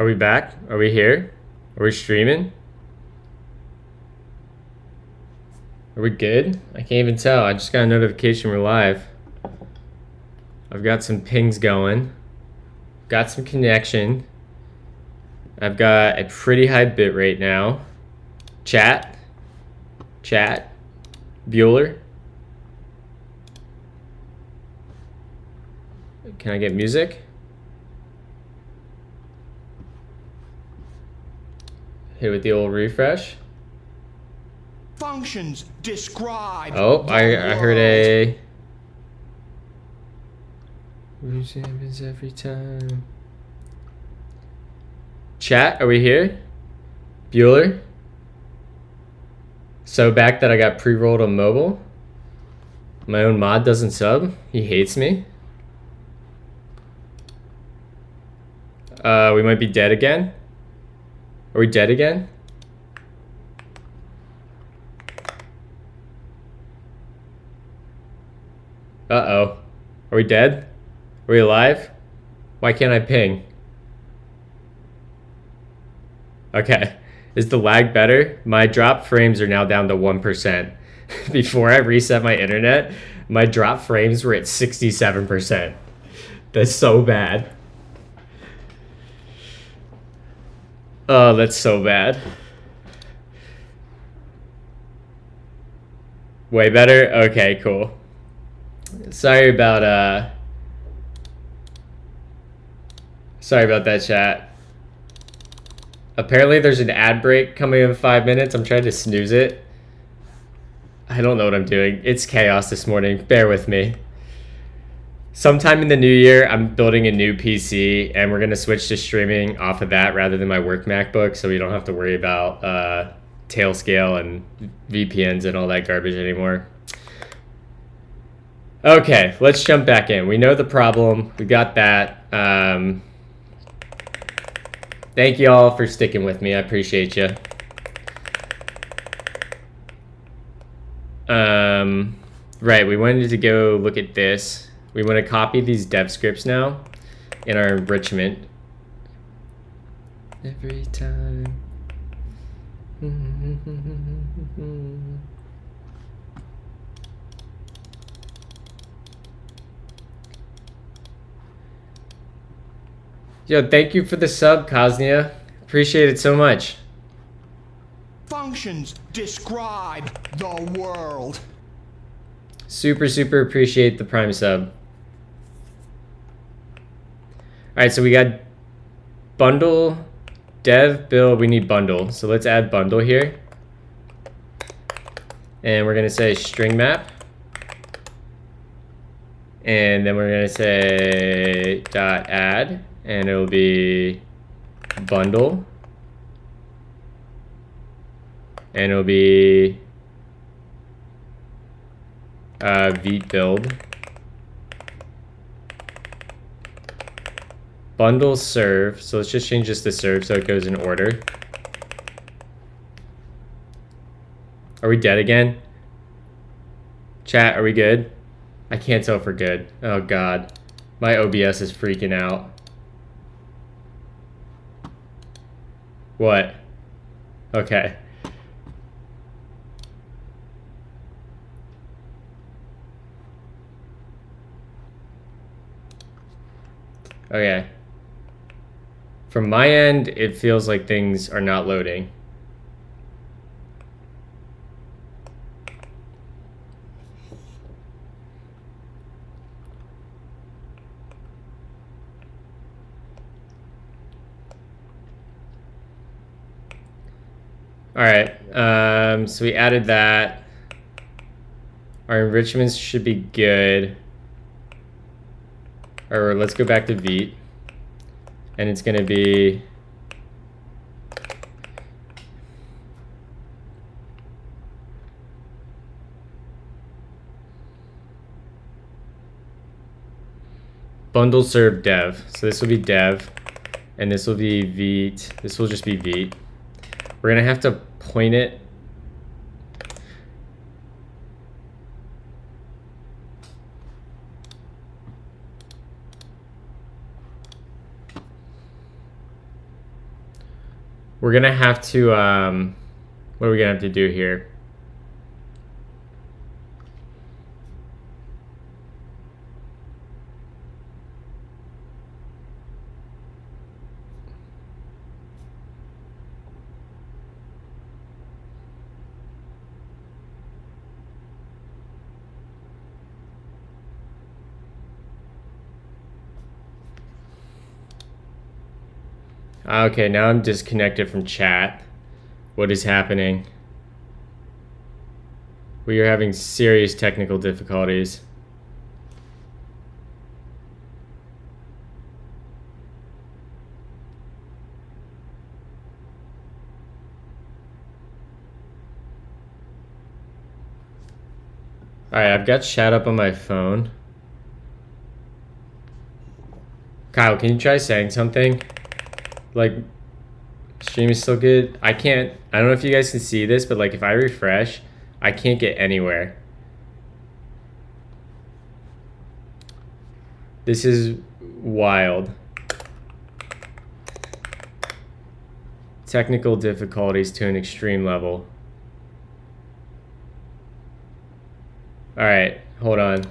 Are we back? Are we here? Are we streaming? Are we good? I can't even tell. I just got a notification we're live. I've got some pings going. Got some connection. I've got a pretty high bit rate now. Chat. Chat. Bueller. Can I get music? Hit with the old refresh. Functions describe. Oh, I, I heard a. Which happens every time. Chat, are we here? Bueller? So back that I got pre-rolled on mobile. My own mod doesn't sub. He hates me. Uh, we might be dead again. Are we dead again? Uh-oh. Are we dead? Are we alive? Why can't I ping? Okay. Is the lag better? My drop frames are now down to 1%. Before I reset my internet, my drop frames were at 67%. That's so bad. Oh, that's so bad. Way better? Okay, cool. Sorry about uh Sorry about that chat. Apparently there's an ad break coming in 5 minutes. I'm trying to snooze it. I don't know what I'm doing. It's chaos this morning. Bear with me. Sometime in the new year, I'm building a new PC and we're going to switch to streaming off of that rather than my work MacBook so we don't have to worry about uh, Tailscale and VPNs and all that garbage anymore. Okay, let's jump back in. We know the problem. We got that. Um, thank you all for sticking with me. I appreciate you. Um, right, we wanted to go look at this. We want to copy these dev scripts now in our enrichment. Every time. Yo, thank you for the sub, Kosnia. Appreciate it so much. Functions describe the world. Super, super appreciate the prime sub. Alright, so we got bundle, dev, build, we need bundle. So let's add bundle here. And we're gonna say string map. And then we're gonna say dot add, and it'll be bundle. And it'll be uh, Vite build. Bundle serve. So let's just change this to serve so it goes in order. Are we dead again? Chat, are we good? I can't tell if we're good. Oh god. My OBS is freaking out. What? Okay. Okay. From my end, it feels like things are not loading. All right, um, so we added that. Our enrichments should be good. Or let's go back to Vite. And it's gonna be bundle serve dev. So this will be dev, and this will be Vite. This will just be Vite. We're gonna have to point it. We're gonna have to, um, what are we gonna have to do here? Okay, now I'm disconnected from chat. What is happening? We are having serious technical difficulties. Alright, I've got chat up on my phone. Kyle, can you try saying something? Like stream is still good. I can't I don't know if you guys can see this, but like if I refresh, I can't get anywhere. This is wild. Technical difficulties to an extreme level. Alright, hold on.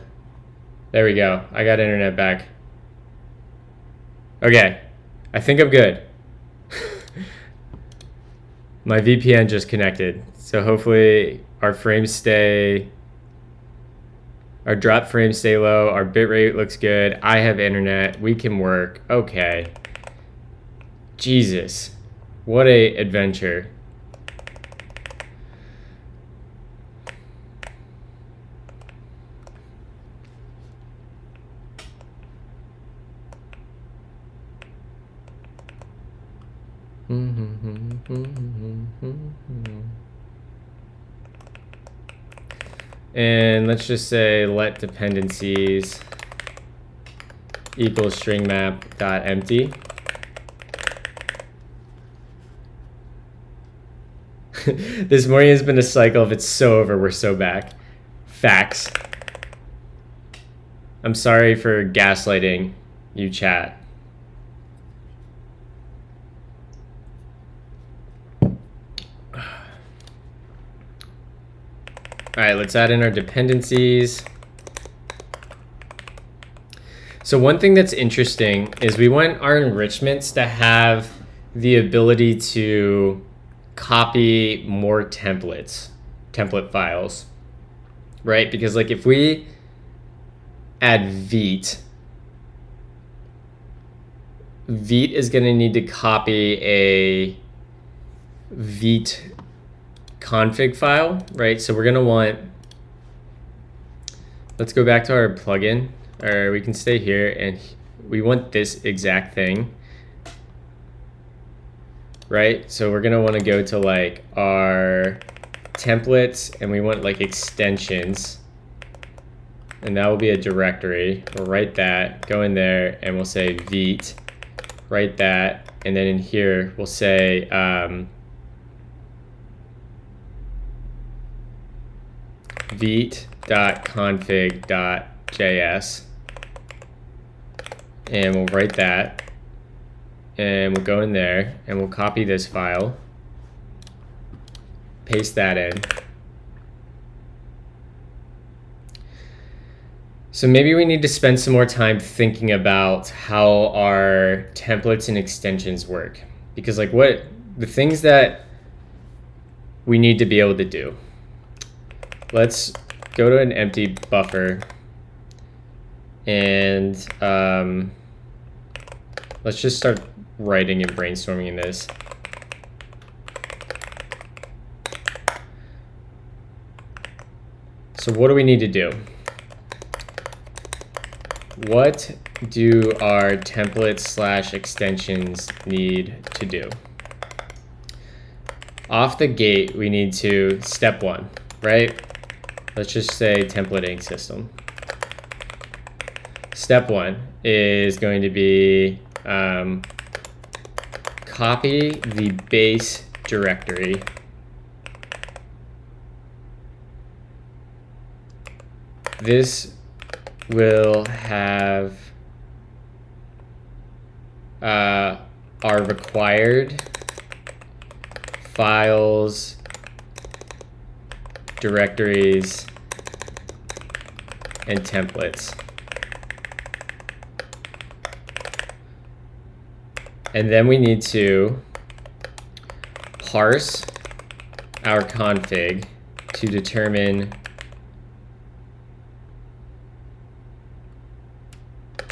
There we go. I got internet back. Okay. I think I'm good. My VPN just connected. So hopefully our frames stay, our drop frames stay low, our bitrate looks good, I have internet, we can work, okay. Jesus, what a adventure. And let's just say let dependencies equals string map dot empty. this morning has been a cycle of it's so over, we're so back. Facts. I'm sorry for gaslighting you chat. All right, let's add in our dependencies. So one thing that's interesting is we want our enrichments to have the ability to copy more templates, template files, right? Because like if we add Vite, Vite is going to need to copy a Vite config file, right? So we're gonna want, let's go back to our plugin, or we can stay here and we want this exact thing, right? So we're gonna wanna go to like our templates and we want like extensions and that will be a directory. We'll write that, go in there and we'll say vite, write that, and then in here we'll say um, vite.config.js and we'll write that. And we'll go in there and we'll copy this file. Paste that in. So maybe we need to spend some more time thinking about how our templates and extensions work. Because like what the things that we need to be able to do let's go to an empty buffer and um, let's just start writing and brainstorming in this. So what do we need to do? What do our templates slash extensions need to do? Off the gate, we need to, step one, right? Let's just say templating system. Step one is going to be um, copy the base directory this will have uh, our required files, directories, and templates. And then we need to parse our config to determine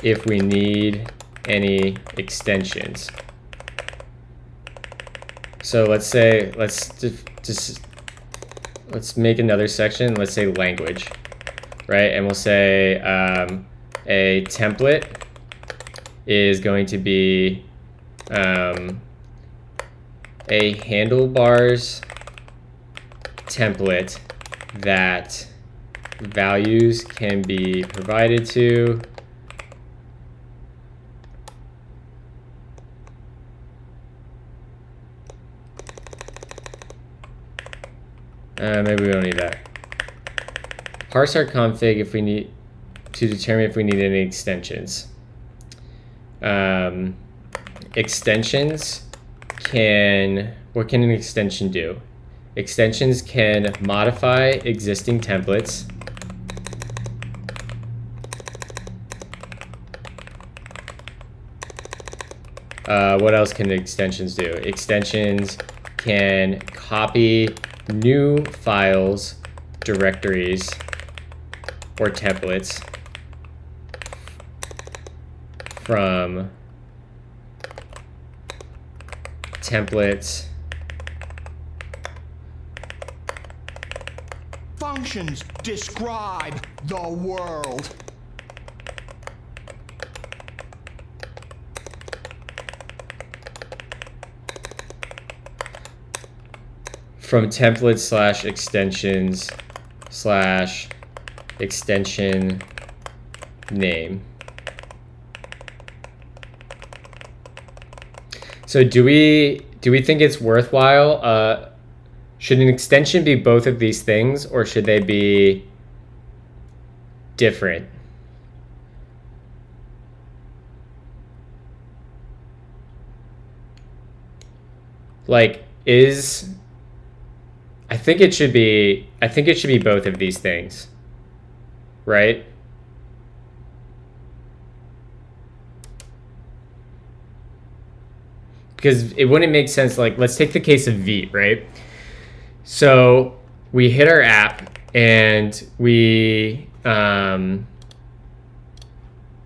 if we need any extensions. So let's say, let's just, let's make another section. Let's say language, right? And we'll say um, a template is going to be um, a handlebars template that values can be provided to Uh, maybe we don't need that. Parse our config if we need to determine if we need any extensions. Um, extensions can, what can an extension do? Extensions can modify existing templates. Uh, what else can extensions do? Extensions can copy new files, directories, or templates from templates Functions describe the world. From template slash extensions slash extension name. So do we do we think it's worthwhile? Uh, should an extension be both of these things, or should they be different? Like, is I think it should be I think it should be both of these things. Right? Because it wouldn't make sense like let's take the case of Vite, right? So we hit our app and we um,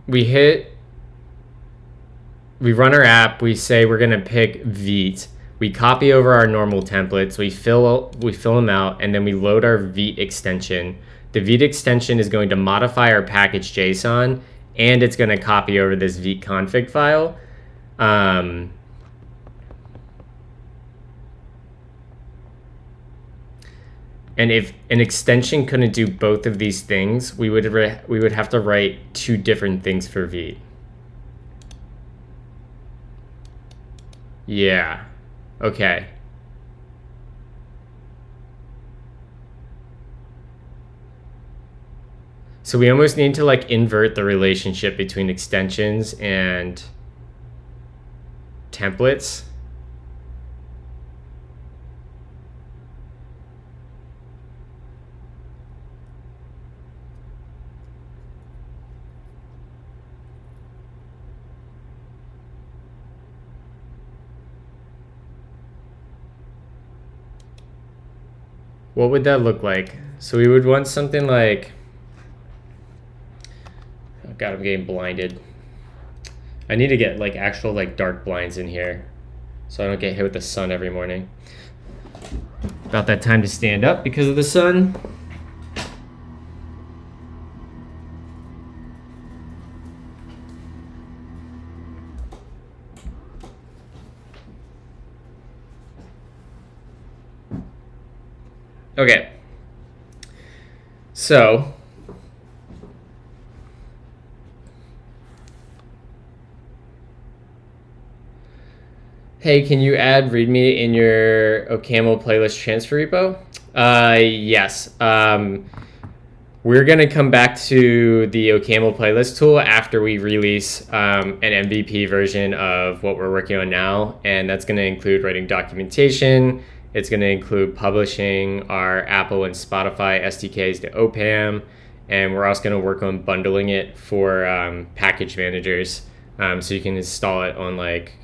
we hit we run our app, we say we're gonna pick Vite we copy over our normal templates, we fill we fill them out, and then we load our Vite extension. The Vite extension is going to modify our package JSON, and it's going to copy over this Vite config file. Um, and if an extension couldn't do both of these things, we would we would have to write two different things for Vite. Yeah. Okay. So we almost need to like invert the relationship between extensions and templates. What would that look like? So we would want something like, oh God, I'm getting blinded. I need to get like actual like dark blinds in here so I don't get hit with the sun every morning. About that time to stand up because of the sun. Okay. So, hey, can you add README in your OCaml playlist transfer repo? Uh, yes. Um, we're going to come back to the OCaml playlist tool after we release um, an MVP version of what we're working on now. And that's going to include writing documentation It's going to include publishing our Apple and Spotify SDKs to OPAM, and we're also going to work on bundling it for um, package managers, um, so you can install it on like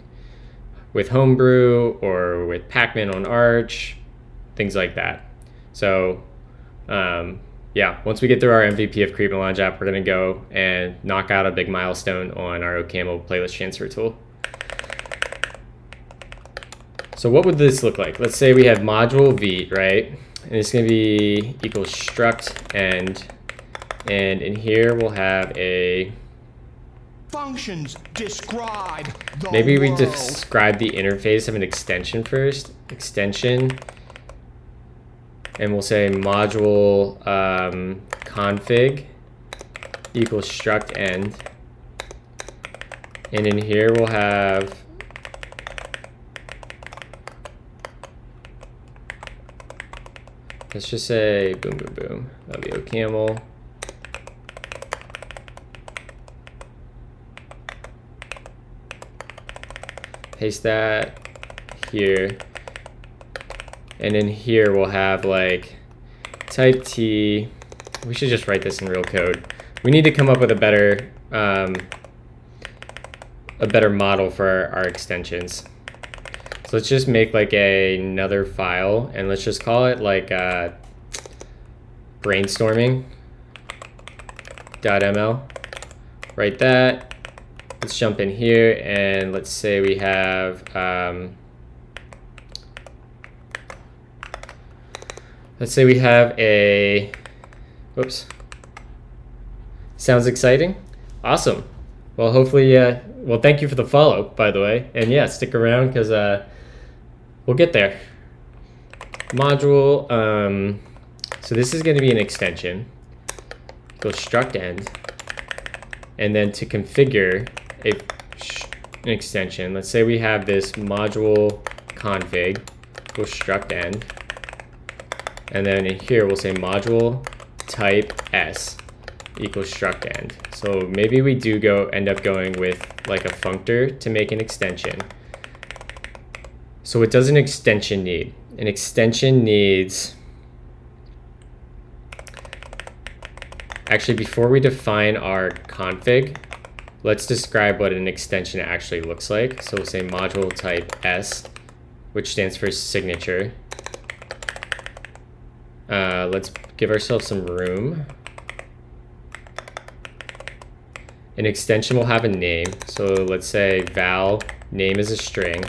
with Homebrew or with Pacman on Arch, things like that. So, um, yeah, once we get through our MVP of Create Melange app, we're going to go and knock out a big milestone on our OCaml playlist transfer tool. So what would this look like? Let's say we have module v, right? And it's going to be equals struct end. And in here we'll have a Functions describe Maybe we world. describe the interface of an extension first. Extension. And we'll say module um, config equals struct end. And in here we'll have let's just say boom boom boom. That'll paste that here. And in here we'll have like type T. We should just write this in real code. We need to come up with a better um, a better model for our, our extensions. So let's just make like a, another file and let's just call it like uh, brainstorming .ml. Write that. Let's jump in here and let's say we have um, let's say we have a whoops sounds exciting? Awesome. Well hopefully uh, well thank you for the follow by the way. And yeah stick around because uh, we'll get there module um, so this is going to be an extension go struct end and then to configure a, an extension. Let's say we have this module config, we'll struct end, and then in here we'll say module type s equals struct end. So maybe we do go end up going with like a functor to make an extension. So what does an extension need? An extension needs actually before we define our config, let's describe what an extension actually looks like. So we'll say module type S, which stands for signature. Uh, let's give ourselves some room. An extension will have a name. So let's say val name is a string.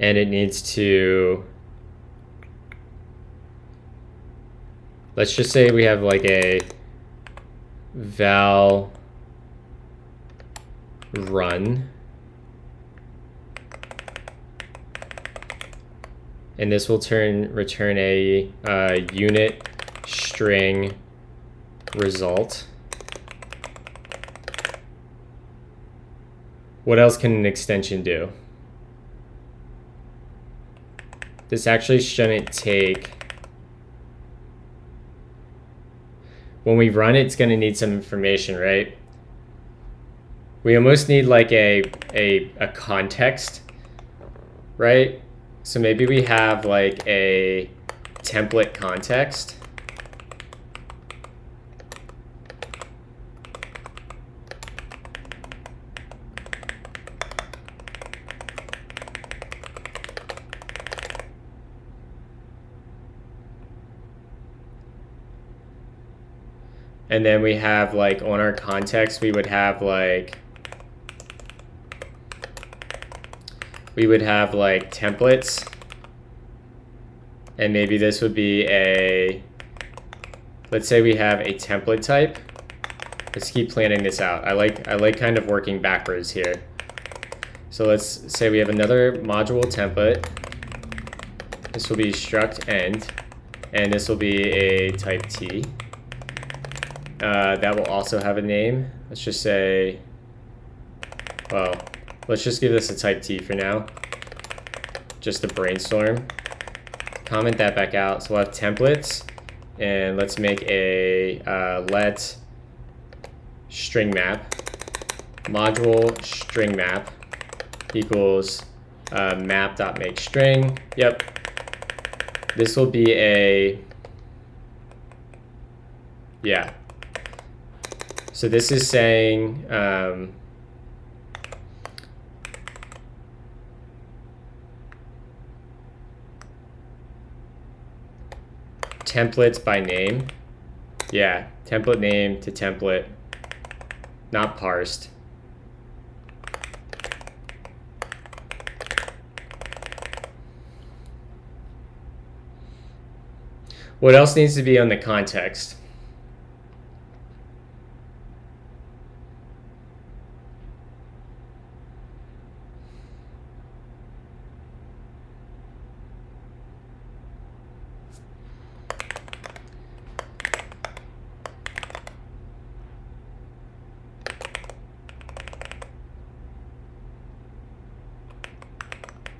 And it needs to let's just say we have like a val run. And this will turn return a uh, unit string result. What else can an extension do this actually shouldn't take when we run it, it's going to need some information, right? We almost need like a, a, a context, right? So maybe we have like a template context. And then we have like on our context, we would have like, we would have like templates. And maybe this would be a, let's say we have a template type. Let's keep planning this out. I like, I like kind of working backwards here. So let's say we have another module template. This will be struct end, and this will be a type T. Uh, that will also have a name. Let's just say, well, let's just give this a type T for now. Just to brainstorm. Comment that back out. So we'll have templates, and let's make a uh, let string map module string map equals uh, map.make string. Yep. This will be a, yeah. So this is saying, um, templates by name. Yeah, template name to template, not parsed. What else needs to be on the context?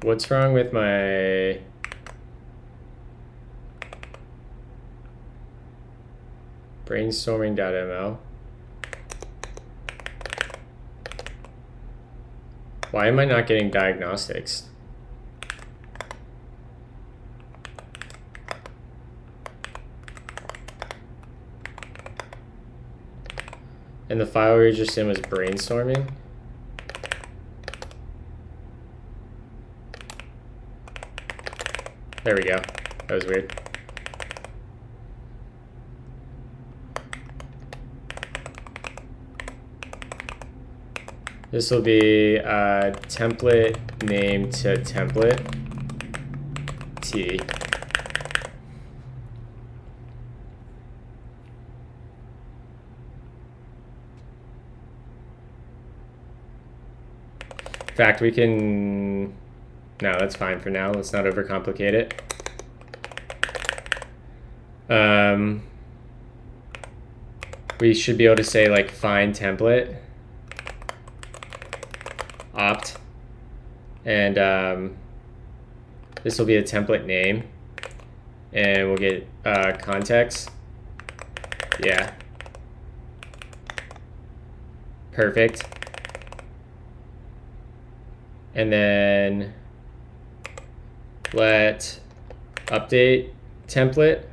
What's wrong with my... Brainstorming.ml? Why am I not getting diagnostics? And the file we were just in was brainstorming? There we go. That was weird. This will be a template name to template T. In fact, we can... No, that's fine for now. Let's not overcomplicate it. Um, we should be able to say like find template opt and um, this will be a template name and we'll get uh, context yeah perfect and then let update template.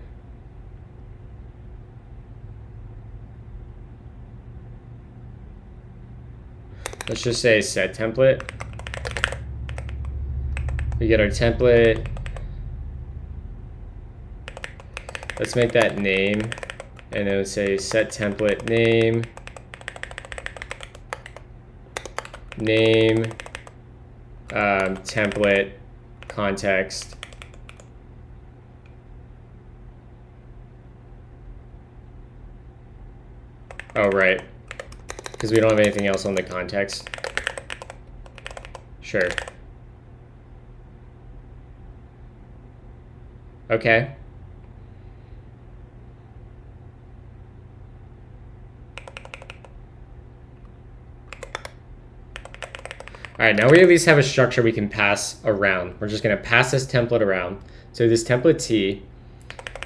Let's just say set template. We get our template. Let's make that name and then say set template name. Name um, template context oh right because we don't have anything else on the context. Sure. Okay. All right, now we at least have a structure we can pass around. We're just gonna pass this template around. So this template T,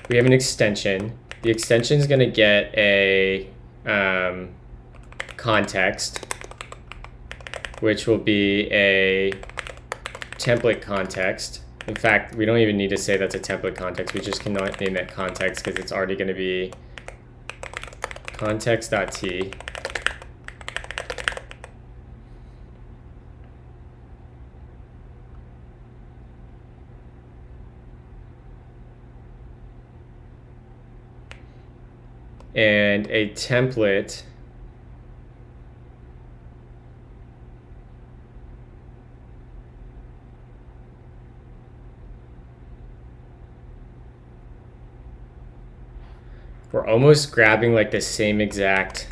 we have an extension. The extension is gonna get a, um, context, which will be a template context. In fact, we don't even need to say that's a template context. We just cannot name that context because it's already going to be context.t. And a template We're almost grabbing like the same exact...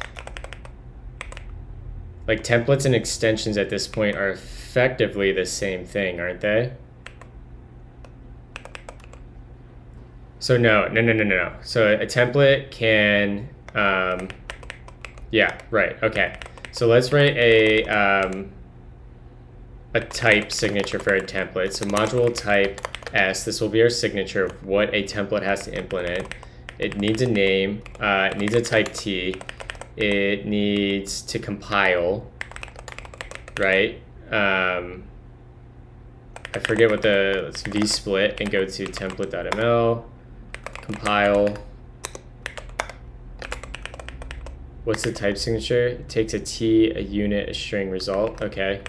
Like templates and extensions at this point are effectively the same thing, aren't they? So no, no, no, no, no. So a template can, um, yeah, right, okay. So let's write a, um, a type signature for a template. So module type S, this will be our signature of what a template has to implement. It needs a name. Uh, it needs a type T. It needs to compile, right? Um, I forget what the, let's vsplit and go to template.ml, compile. What's the type signature? It takes a T, a unit, a string result. Okay.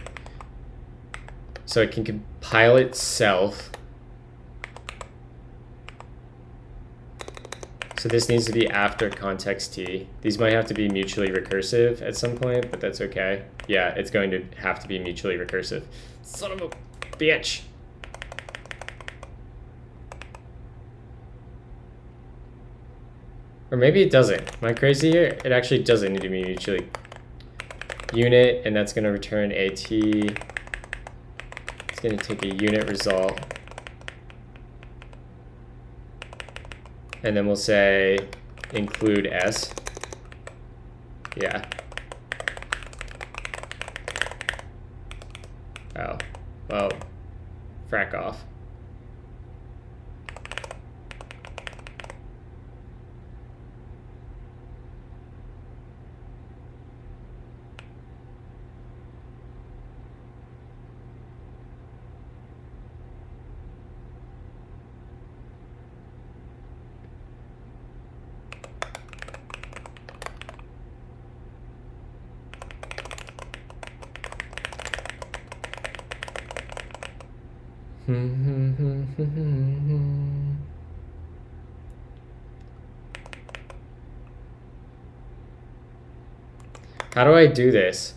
So it can compile itself. So this needs to be after context T. These might have to be mutually recursive at some point, but that's okay. Yeah, it's going to have to be mutually recursive. Son of a bitch. Or maybe it doesn't. Am I crazy here? It actually doesn't need to be mutually unit, and that's going to return a T. It's going to take a unit result. And then we'll say include S. Yeah. Oh. Well, frack off. How do I do this?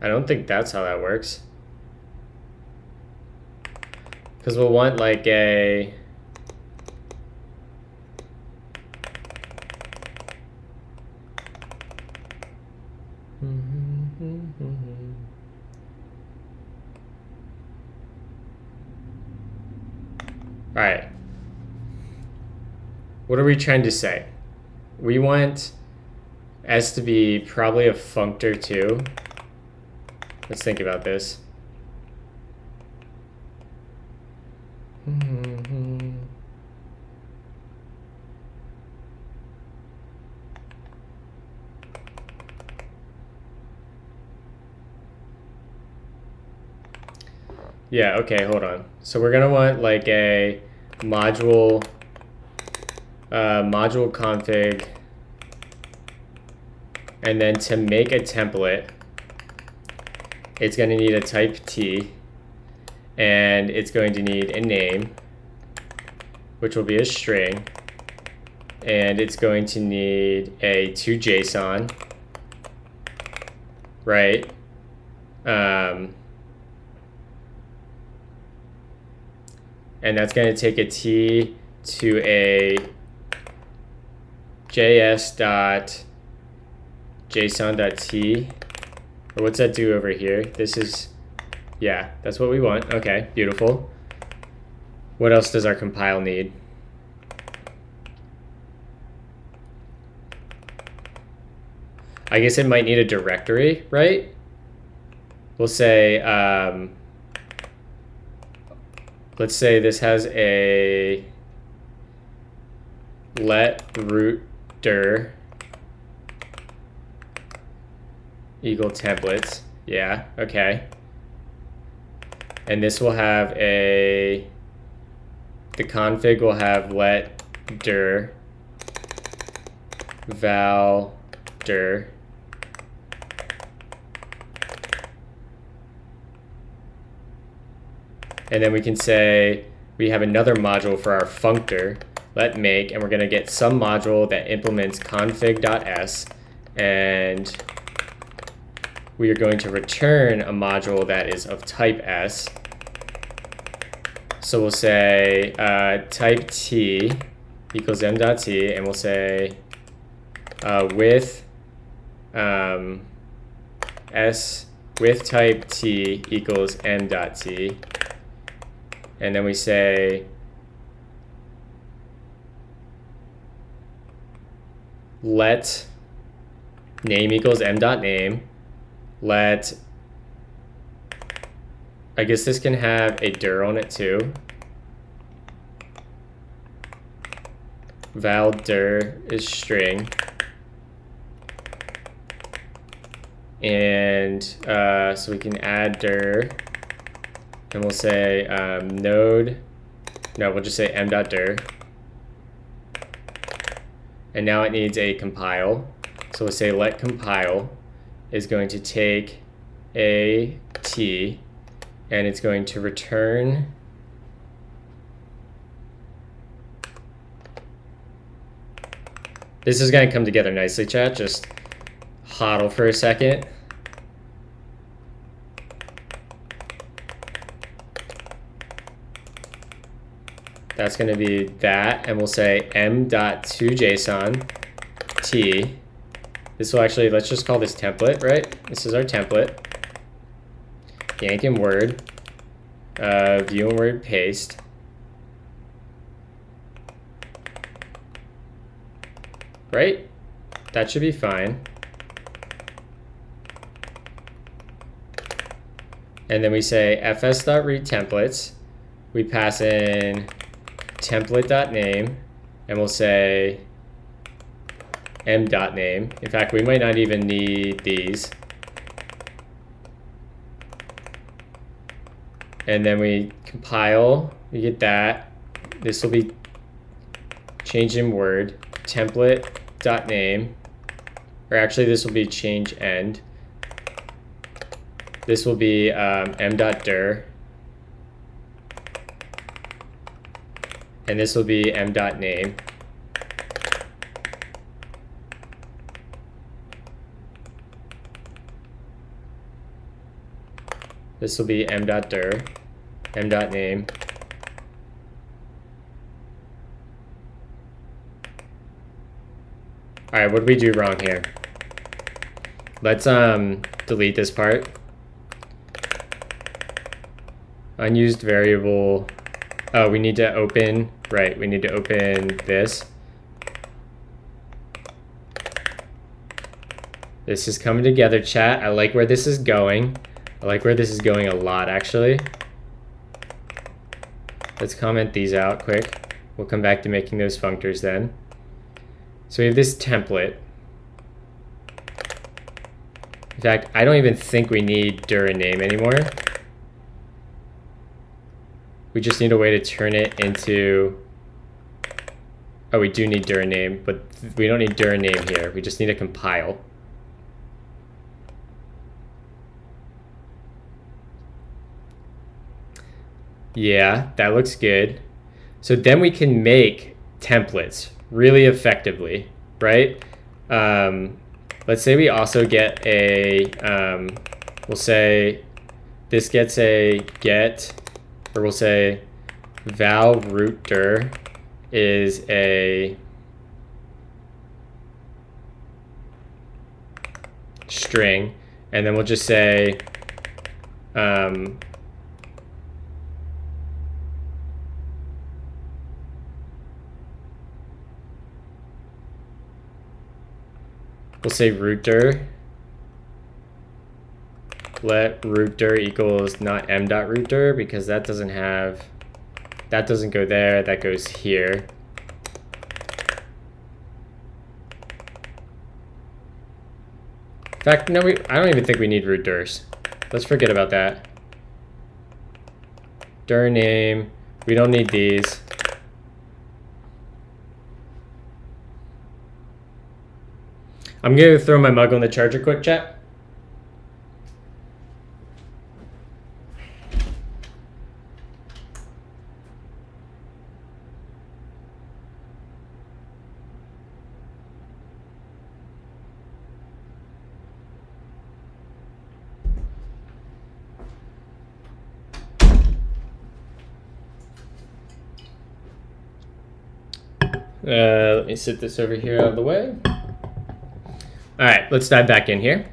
I don't think that's how that works. Because we'll want like a... All right. What are we trying to say? We want S to be probably a functor too. Let's think about this. Yeah, okay, hold on. So we're gonna want like a module uh, module config and then to make a template it's going to need a type T and it's going to need a name which will be a string and it's going to need a to JSON right? Um, and that's going to take a T to a js dot json dot t or what's that do over here? This is yeah that's what we want. Okay beautiful. What else does our compile need? I guess it might need a directory right? We'll say um, let's say this has a let root equal templates. Yeah, okay. And this will have a, the config will have let dir val dir and then we can say we have another module for our functor let make, and we're going to get some module that implements config.s, and we are going to return a module that is of type s. So we'll say uh, type t equals m.t, and we'll say uh, with um, s with type t equals m.t, and then we say let name equals m dot name. Let, I guess this can have a dir on it too. Val dir is string. And uh, so we can add dir, and we'll say um, node, no, we'll just say m.dir. And now it needs a compile. So we'll say let compile is going to take a t, and it's going to return This is going to come together nicely, chat. Just hodl for a second. That's going to be that, and we'll say m.toJSON t. This will actually, let's just call this template, right? This is our template. Yank and word, uh, view and word paste. right? That should be fine. And then we say fs.read templates. We pass in template.name and we'll say m.name. In fact, we might not even need these. And then we compile, we get that. This will be change in Word, template dot name, or actually this will be change end. This will be um, m dot dir, and this will be m dot name. This will be m dot dir, m dot name. Alright, what did we do wrong here? Let's um delete this part. Unused variable. Oh, we need to open, right, we need to open this. This is coming together, chat. I like where this is going. I like where this is going a lot, actually. Let's comment these out quick. We'll come back to making those functors then. So we have this template. In fact, I don't even think we need dir name anymore. We just need a way to turn it into... Oh, we do need dir name, but we don't need dir name here. We just need to compile. Yeah, that looks good. So then we can make templates really effectively, right? Um, let's say we also get a, um, we'll say this gets a get, or we'll say val root dir is a string, and then we'll just say um, We'll say root dir. Let root dir equals not m dot root dir because that doesn't have, that doesn't go there, that goes here. In fact, no, we, I don't even think we need root dirs. Let's forget about that. Dir name, we don't need these. I'm to throw my mug on the charger quick, chat. Uh, let me sit this over here out of the way. All right, let's dive back in here.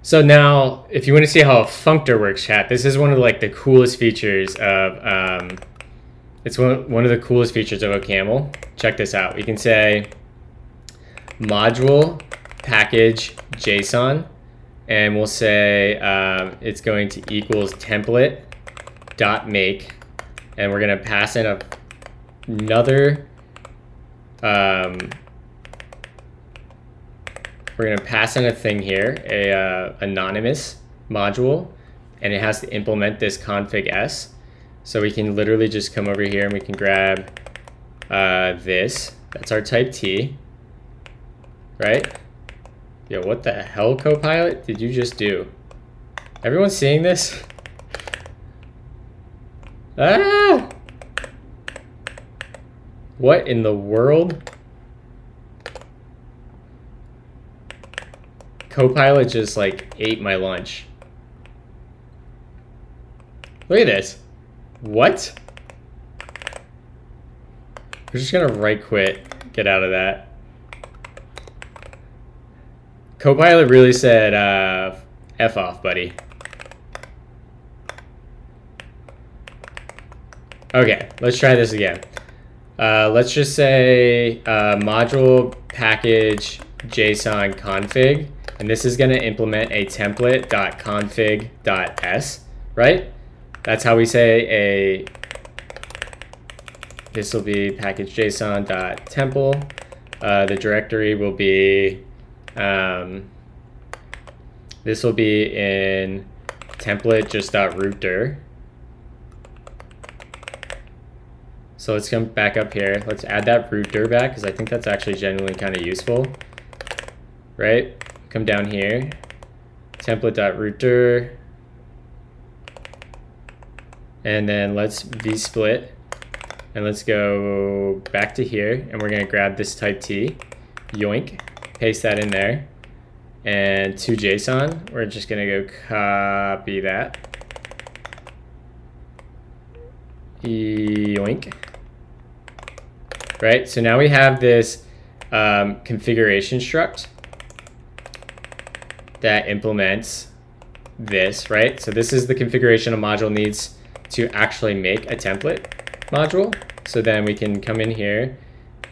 So now, if you want to see how a functor works, chat, this is one of like the coolest features of, um, it's one, one of the coolest features of OCaml. Check this out. We can say module package JSON, and we'll say um, it's going to equals template dot make, and we're going to pass in a, another um, we're gonna pass in a thing here, a uh, anonymous module, and it has to implement this config s. So we can literally just come over here and we can grab uh, this. That's our type T, right? Yo, what the hell, Copilot, did you just do? Everyone seeing this? Ah! What in the world? Copilot just like ate my lunch. Look at this. What? We're just gonna right quit, get out of that. Copilot really said, uh, F off, buddy. Okay, let's try this again. Uh, let's just say uh, module package JSON config, and this is going to implement a template.config.s, right? That's how we say a, this will be package JSON.temple. Uh, the directory will be, um, this will be in template just.rootdir. So let's come back up here. Let's add that root dir back because I think that's actually genuinely kind of useful. Right? Come down here. Template.rootdir. And then let's vsplit. And let's go back to here. And we're going to grab this type T. Yoink. Paste that in there. And to JSON, we're just going to go copy that. Yoink right? So now we have this um, configuration struct that implements this, right? So this is the configuration a module needs to actually make a template module. So then we can come in here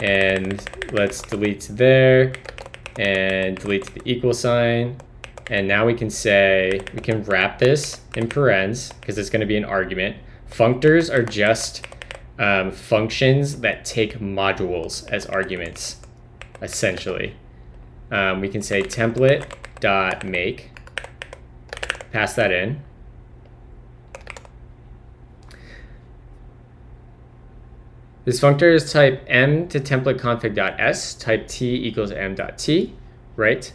and let's delete there and delete the equal sign. And now we can say, we can wrap this in parens because it's going to be an argument. Functors are just um, functions that take modules as arguments, essentially. Um, we can say template dot make, pass that in. This functor is type m to template config.s, type t equals m.t, right?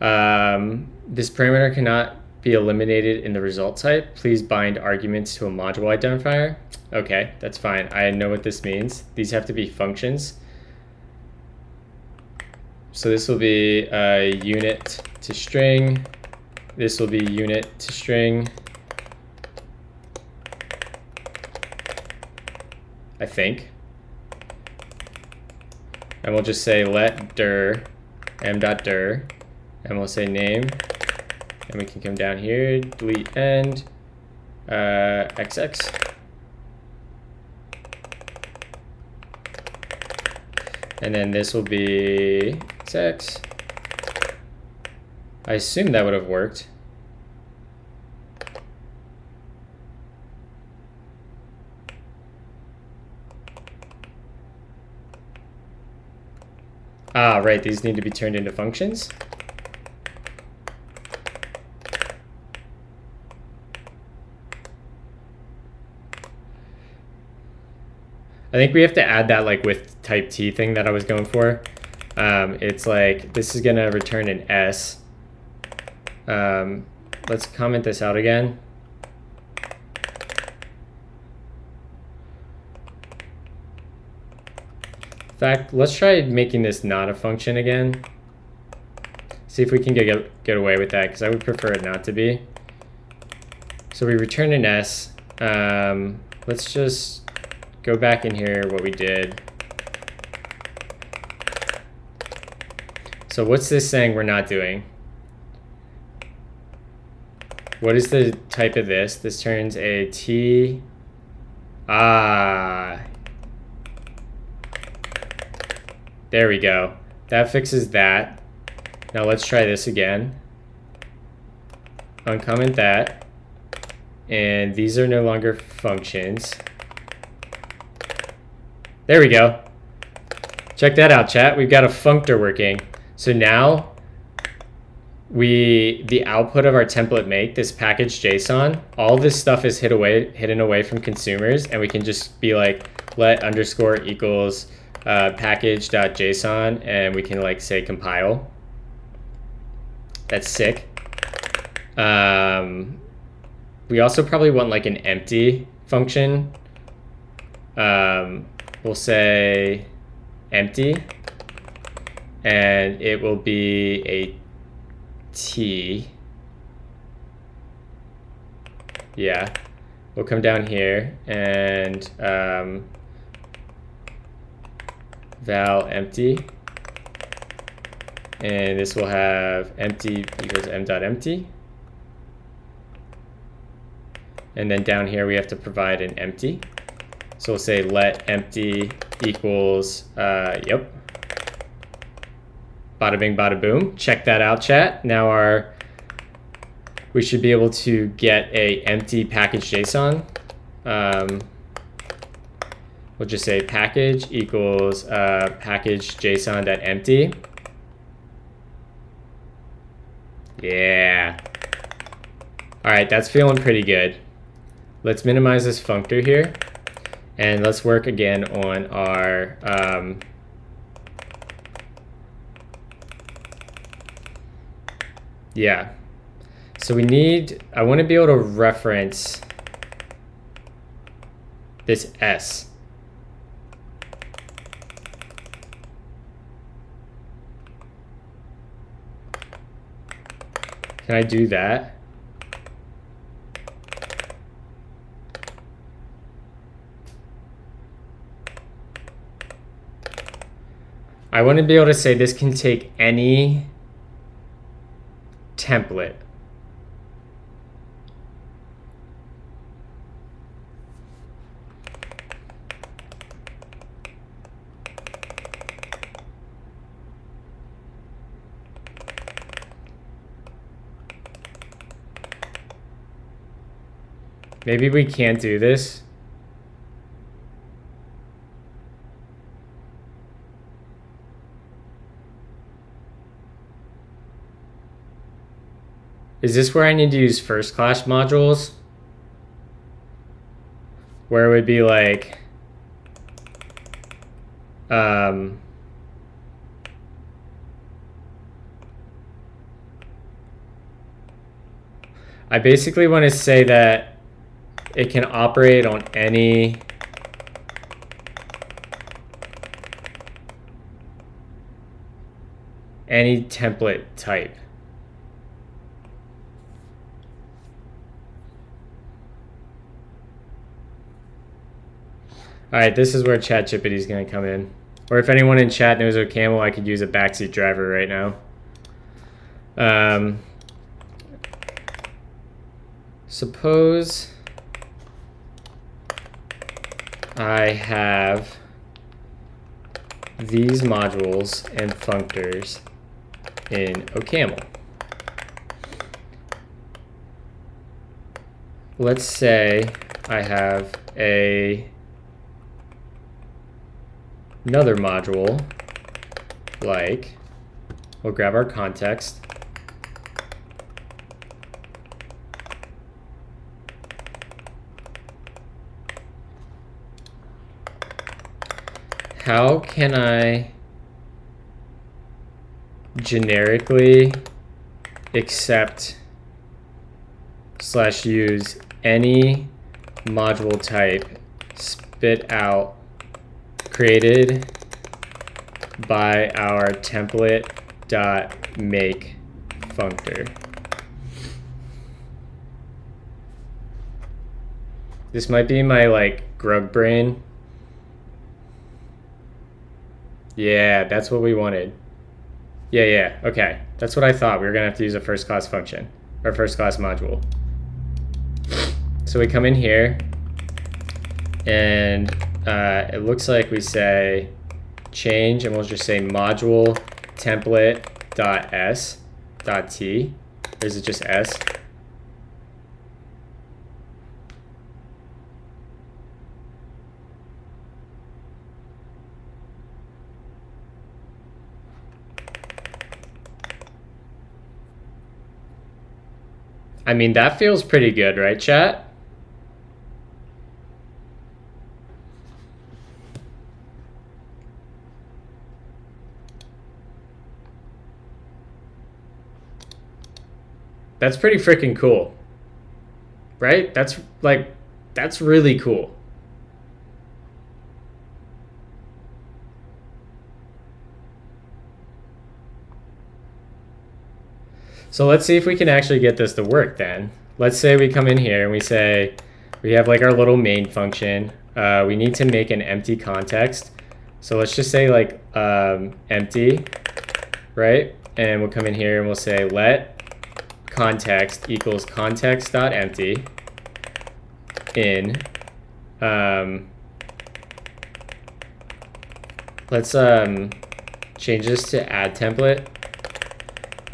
Um, this parameter cannot be eliminated in the result type. Please bind arguments to a module identifier. Okay, that's fine. I know what this means. These have to be functions. So this will be a unit to string. This will be unit to string. I think. And we'll just say let dir m.dir and we'll say name and we can come down here, delete end, uh, xx. And then this will be sex. I assume that would have worked. Ah, right, these need to be turned into functions. I think we have to add that like with type T thing that I was going for. Um, it's like, this is gonna return an S. Um, let's comment this out again. In fact, let's try making this not a function again. See if we can get, get away with that, because I would prefer it not to be. So we return an S. Um, let's just go back in here what we did. So what's this saying we're not doing? What is the type of this? This turns a T. Ah. There we go. That fixes that. Now let's try this again. Uncomment that. And these are no longer functions. There we go. Check that out, chat. We've got a functor working. So now we the output of our template make this package JSON, all this stuff is hid away hidden away from consumers, and we can just be like let underscore equals uh, package.json, and we can like say compile. That's sick. Um, we also probably want like an empty function. Um, we'll say empty, and it will be a t. Yeah, we'll come down here and um, val empty. And this will have empty equals m dot empty. And then down here we have to provide an empty. So we'll say let empty equals, uh, yep. Bada bing, bada boom. Check that out, chat. Now our, we should be able to get a empty package JSON. Um, we'll just say package equals uh, package JSON dot empty. Yeah. All right, that's feeling pretty good. Let's minimize this functor here. And let's work again on our um, yeah. So we need, I want to be able to reference this S. Can I do that? I to be able to say this can take any template. Maybe we can't do this. Is this where I need to use first class modules? Where it would be like, um, I basically want to say that it can operate on any any template type. All right, this is where ChatGPT is going to come in. Or if anyone in chat knows OCaml, I could use a backseat driver right now. Um, suppose I have these modules and functors in OCaml. Let's say I have a another module like, we'll grab our context, how can I generically accept slash use any module type spit out created by our template dot make functor. This might be my like grug brain. Yeah, that's what we wanted. Yeah, yeah, okay. That's what I thought. We were gonna have to use a first class function or first class module. So we come in here and uh, it looks like we say change and we'll just say module template dot s dot t or is it just s I mean, that feels pretty good, right, chat? That's pretty freaking cool. Right? That's like, that's really cool. So let's see if we can actually get this to work then. Let's say we come in here and we say, we have like our little main function. Uh, we need to make an empty context. So let's just say like um, empty, right? And we'll come in here and we'll say let context equals context dot empty in um, let's um, change this to add template.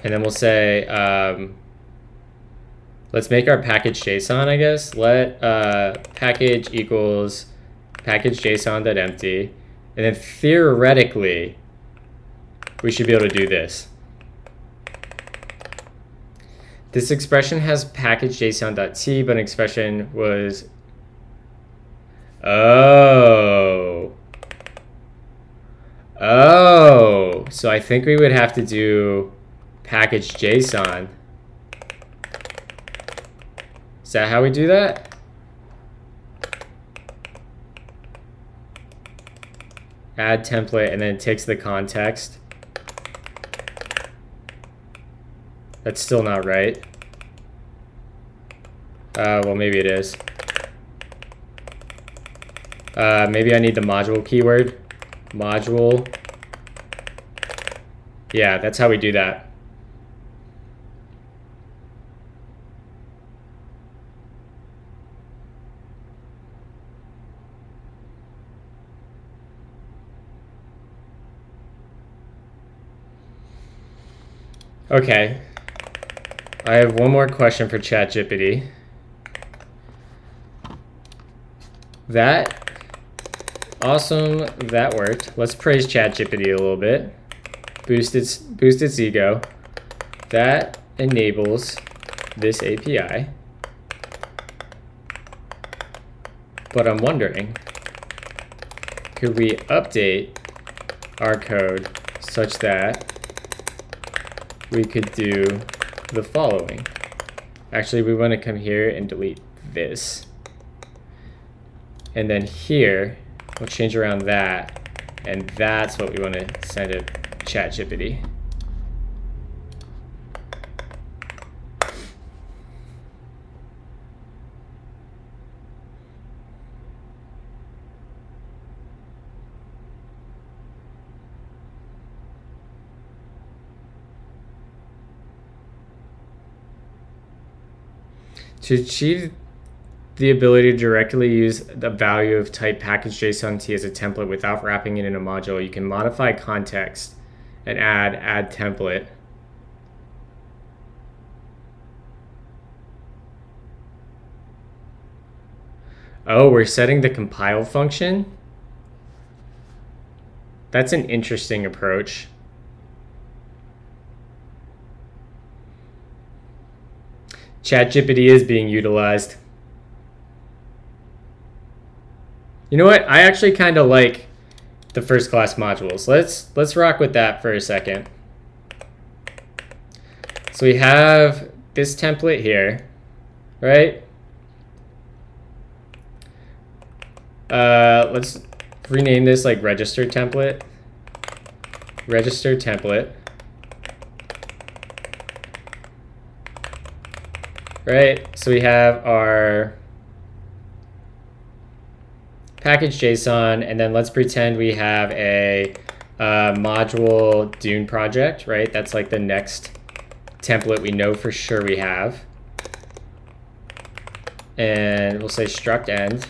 And then we'll say um, let's make our package JSON I guess. Let uh, package equals package JSON that empty. And then theoretically we should be able to do this this expression has package JSON.t, but an expression was Oh. Oh. So I think we would have to do package JSON. Is that how we do that? Add template and then it takes the context. That's still not right. Uh, well, maybe it is. Uh, maybe I need the module keyword. Module. Yeah, that's how we do that. Okay. I have one more question for ChatGPT. That Awesome, that worked. Let's praise ChatGPT a little bit. Boost its boost its ego. That enables this API. But I'm wondering, could we update our code such that we could do the following? Actually, we want to come here and delete this. And then here, We'll change around that. And that's what we want to send to ChatGPT. To achieve the ability to directly use the value of type package JSON-T as a template without wrapping it in a module. You can modify context and add add template. Oh, we're setting the compile function? That's an interesting approach. ChatGPT is being utilized. You know what? I actually kind of like the first class modules. Let's let's rock with that for a second. So we have this template here, right? Uh, let's rename this like register template. Register template. Right, so we have our package JSON, and then let's pretend we have a uh, module Dune project, right? That's like the next template we know for sure we have. And we'll say struct end,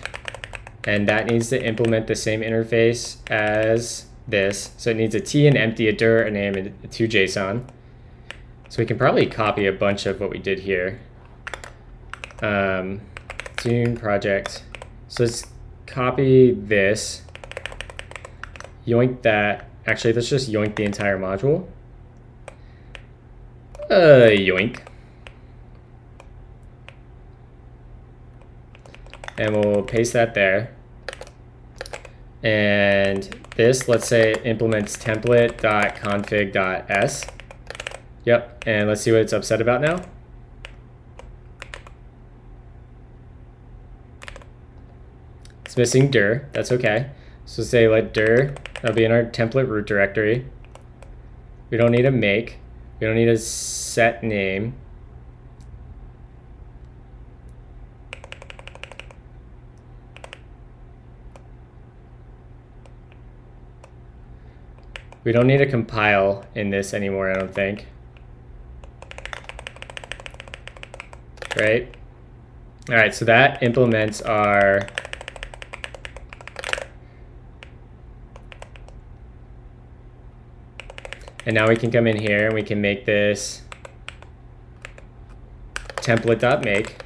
and that needs to implement the same interface as this. So it needs a T and empty, a dir, a name, and a two JSON. So we can probably copy a bunch of what we did here. Um, Dune project. So let's copy this, yoink that. Actually, let's just yoink the entire module. Uh, yoink. and we'll paste that there. And this, let's say implements template.config.s. Yep, and let's see what it's upset about now. It's missing dir, that's okay. So say let dir, that'll be in our template root directory. We don't need a make, we don't need a set name. We don't need a compile in this anymore, I don't think. Right? All right, so that implements our And now we can come in here and we can make this template.make.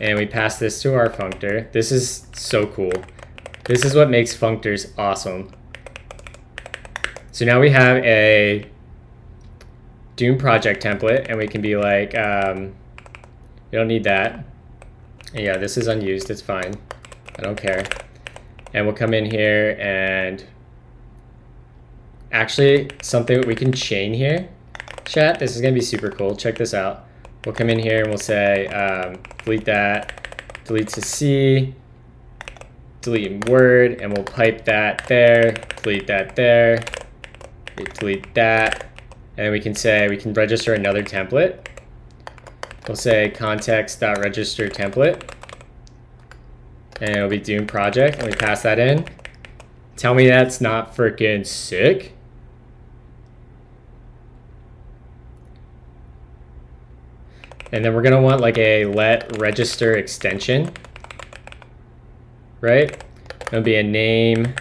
And we pass this to our functor. This is so cool. This is what makes functors awesome. So now we have a Dune project template and we can be like, um, we don't need that. And yeah, this is unused, it's fine. I don't care. And we'll come in here and actually something we can chain here. Chat, this is gonna be super cool. Check this out. We'll come in here and we'll say, um, delete that, delete to C, delete in Word, and we'll pipe that there, delete that there, delete that, and we can say, we can register another template. We'll say context.register template, and it'll be Dune project, and we pass that in. Tell me that's not freaking sick. And then we're gonna want like a let register extension, right? It'll be a name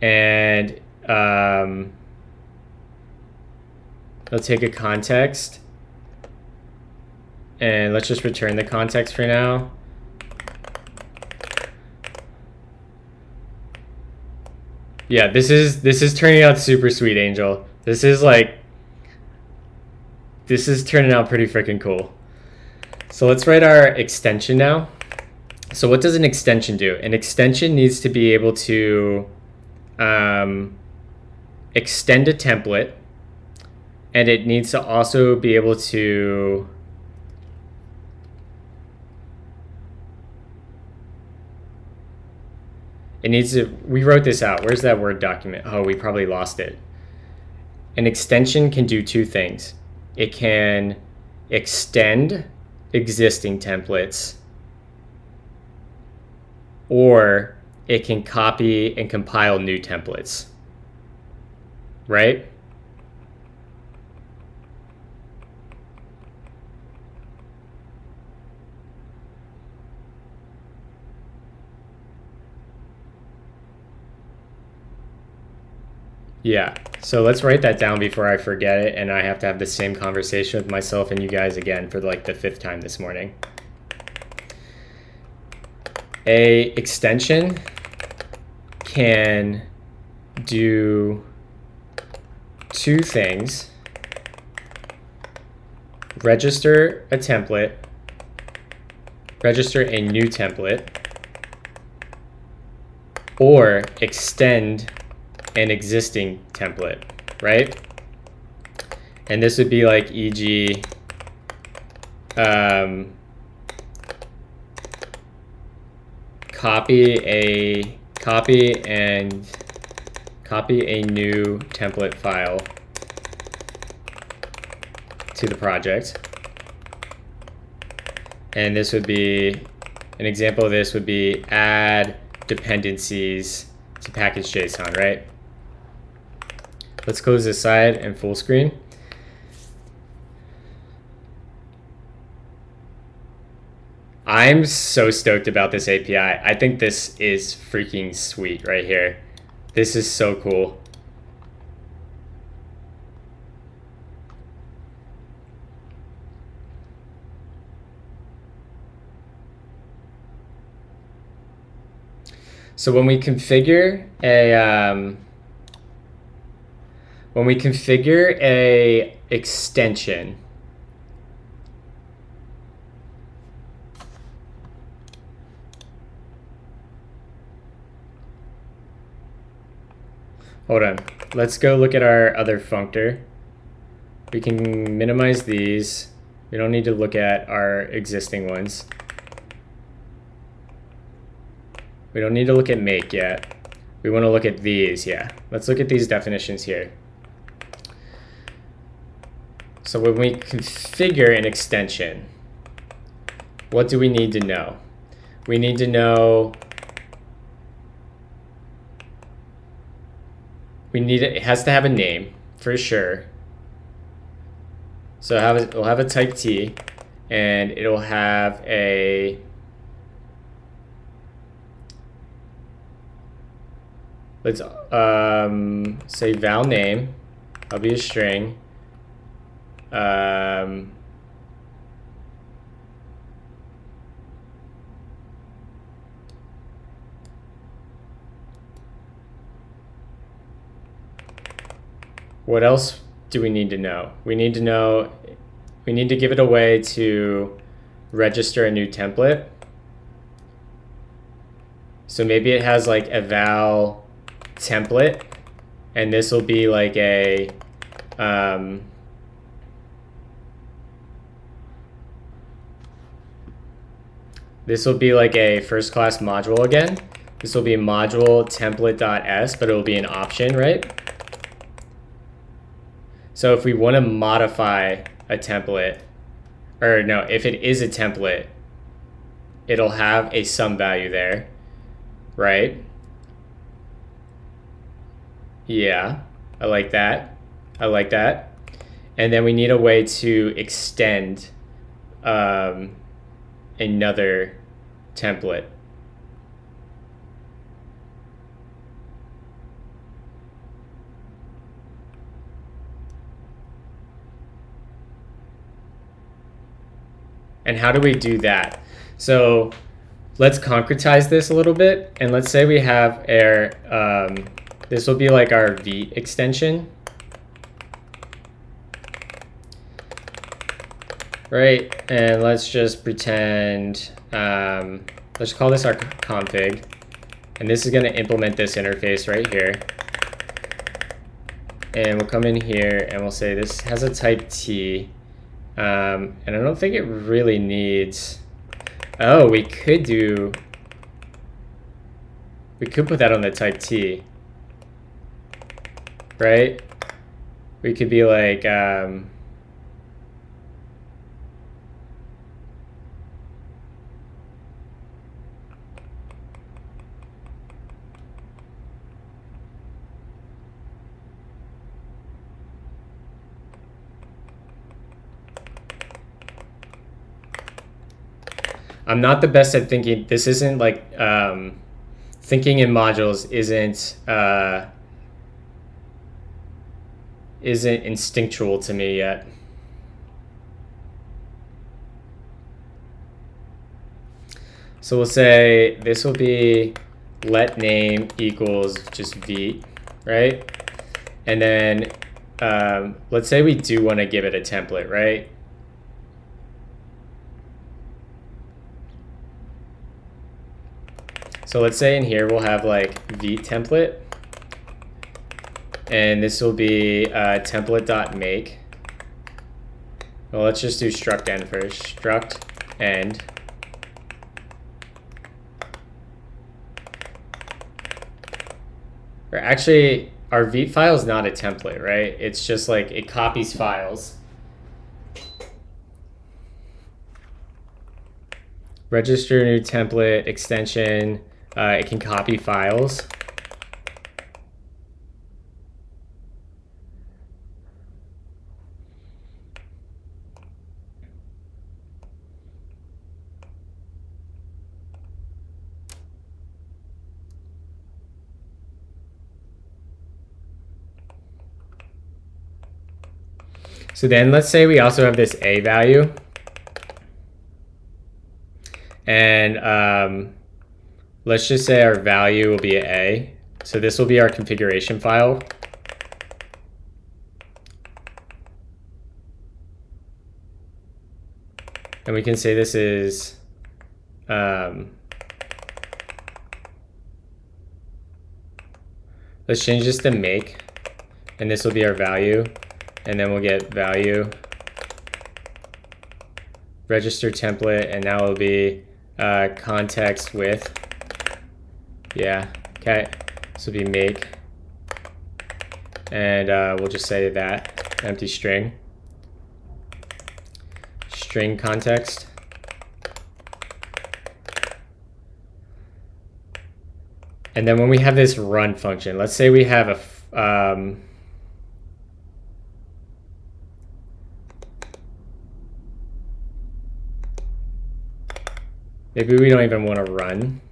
and um, let's take a context and let's just return the context for now. Yeah, this is this is turning out super sweet, Angel. This is like this is turning out pretty freaking cool. So let's write our extension now. So what does an extension do? An extension needs to be able to um, extend a template and it needs to also be able to it needs to we wrote this out where's that word document oh we probably lost it an extension can do two things it can extend existing templates or it can copy and compile new templates right Yeah. So let's write that down before I forget it and I have to have the same conversation with myself and you guys again for like the fifth time this morning. A extension can do two things. Register a template, register a new template, or extend an existing template, right? And this would be like e.g. Um, copy a copy and copy a new template file to the project. And this would be, an example of this would be add dependencies to package.json, right? Let's close this side and full screen. I'm so stoked about this API. I think this is freaking sweet right here. This is so cool. So when we configure a, um, when we configure a extension, Hold on. Let's go look at our other functor. We can minimize these. We don't need to look at our existing ones. We don't need to look at make yet. We want to look at these, yeah. Let's look at these definitions here. So when we configure an extension, what do we need to know? We need to know we need it, has to have a name for sure. So have it'll have a type T and it'll have a let's um, say val name. I'll be a string. Um, what else do we need to know? We need to know, we need to give it a way to register a new template. So maybe it has like a val template and this will be like a um, this will be like a first class module again. This will be module template.s, but it will be an option, right? So if we want to modify a template, or no, if it is a template, it'll have a sum value there, right? Yeah, I like that. I like that. And then we need a way to extend um, another template. And how do we do that? So let's concretize this a little bit. And let's say we have our, um, this will be like our V extension. Right, and let's just pretend, um, let's call this our config. And this is gonna implement this interface right here. And we'll come in here and we'll say this has a type T. Um, and I don't think it really needs, oh, we could do, we could put that on the type T, right? We could be like, um, I'm not the best at thinking. This isn't like um, thinking in modules isn't uh, isn't instinctual to me yet. So we'll say this will be let name equals just v, right? And then um, let's say we do want to give it a template, right? So let's say in here we'll have like v template, and this will be uh, template.make. Well, let's just do struct end first. Struct end. Or actually, our v file is not a template, right? It's just like it copies files. Register new template extension. Uh, it can copy files. So then let's say we also have this A value. And um, let's just say our value will be A. So this will be our configuration file. And we can say this is um, let's change this to make, and this will be our value, and then we'll get value, register template, and now it'll be uh, context with, yeah, okay, this will be make, and uh, we'll just say that, empty string, string context, And then when we have this run function, let's say we have a, um, maybe we don't even want to run.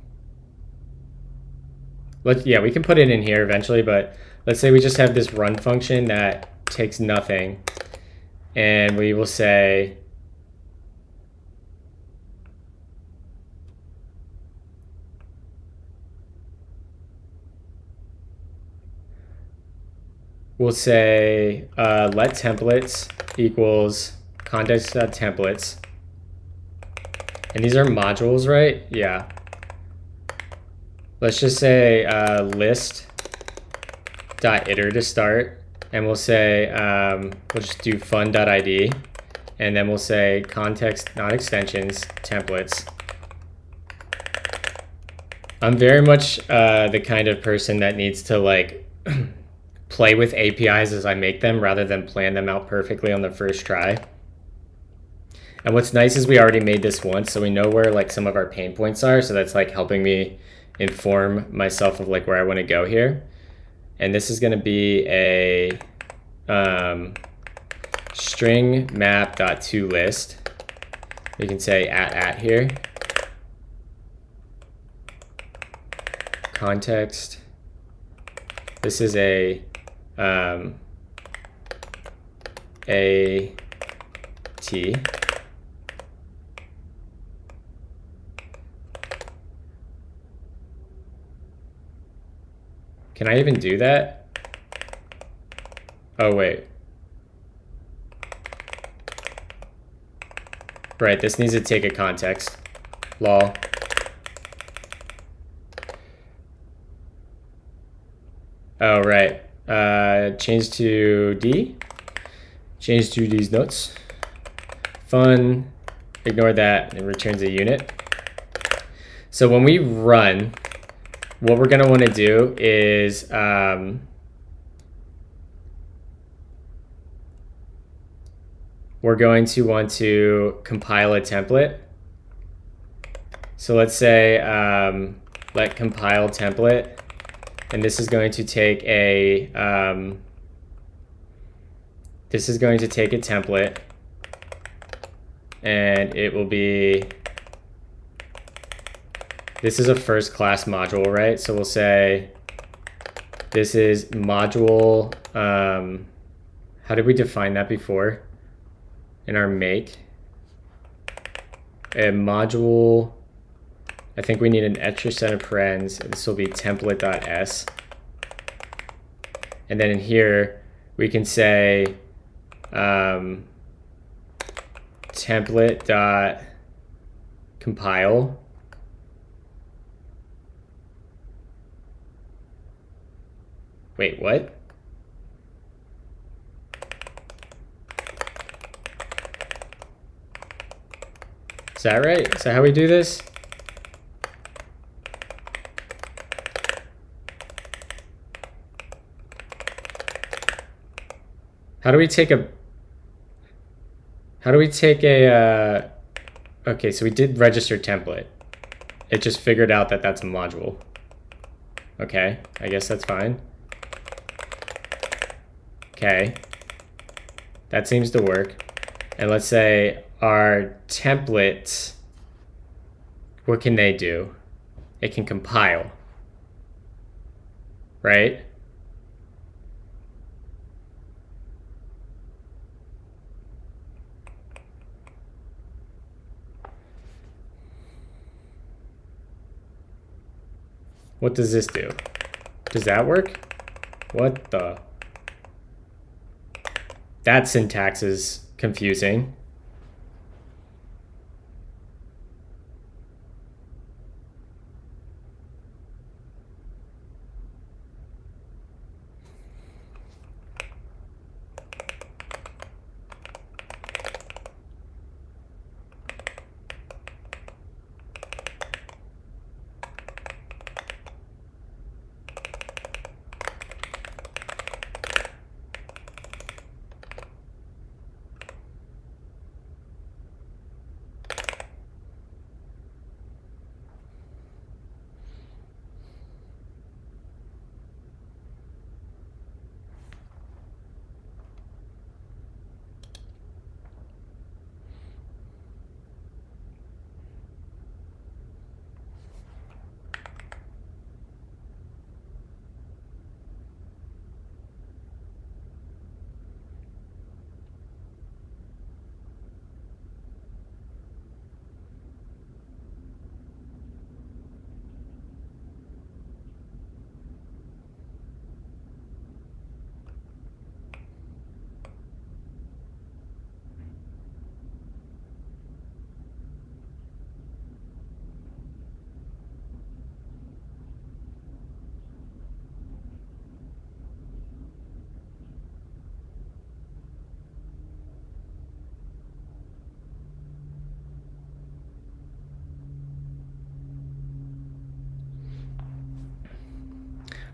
Let yeah, we can put it in here eventually, but let's say we just have this run function that takes nothing. And we will say, we'll say uh, let templates equals context.templates. And these are modules, right? Yeah. Let's just say uh, list dot iter to start. And we'll say, um, we'll just do fun.id. And then we'll say context, not extensions, templates. I'm very much uh, the kind of person that needs to like play with APIs as I make them rather than plan them out perfectly on the first try. And what's nice is we already made this once, so we know where like some of our pain points are. So that's like helping me inform myself of like where I want to go here. And this is going to be a um, string map dot to list. We can say at at here. Context. This is a um, a t Can I even do that? Oh, wait. Right, this needs to take a context. Lol. Oh, right. Uh, change to D. Change to these notes. Fun. Ignore that. It returns a unit. So when we run, what we're going to want to do is um, we're going to want to compile a template. So let's say um, let compile template and this is going to take a um, this is going to take a template and it will be this is a first class module right so we'll say this is module um, how did we define that before in our make a module I think we need an extra set of parens. This will be template.s. And then in here, we can say um, template.compile. Wait, what? Is that right? Is that how we do this? How do we take a... How do we take a... Uh, okay, so we did register template. It just figured out that that's a module. Okay, I guess that's fine. Okay. That seems to work. And let's say our templates, what can they do? It can compile, right? What does this do? Does that work? What the? That syntax is confusing.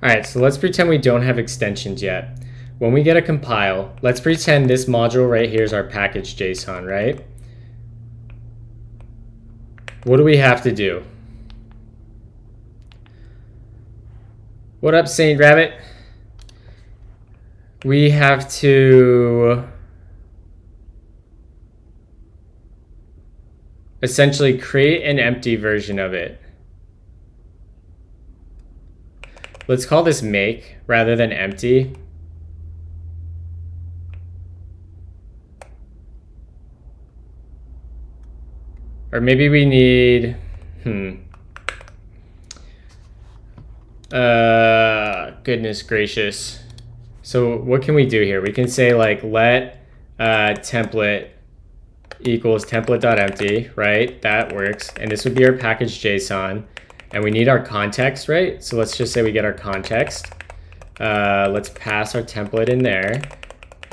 All right, so let's pretend we don't have extensions yet. When we get a compile, let's pretend this module right here is our package JSON, right? What do we have to do? What up, Saint Rabbit? We have to essentially create an empty version of it. Let's call this make rather than empty. Or maybe we need, hmm. Uh, goodness gracious. So what can we do here? We can say like let uh, template equals template.empty, right? That works. And this would be our package JSON. And we need our context, right? So let's just say we get our context. Uh, let's pass our template in there.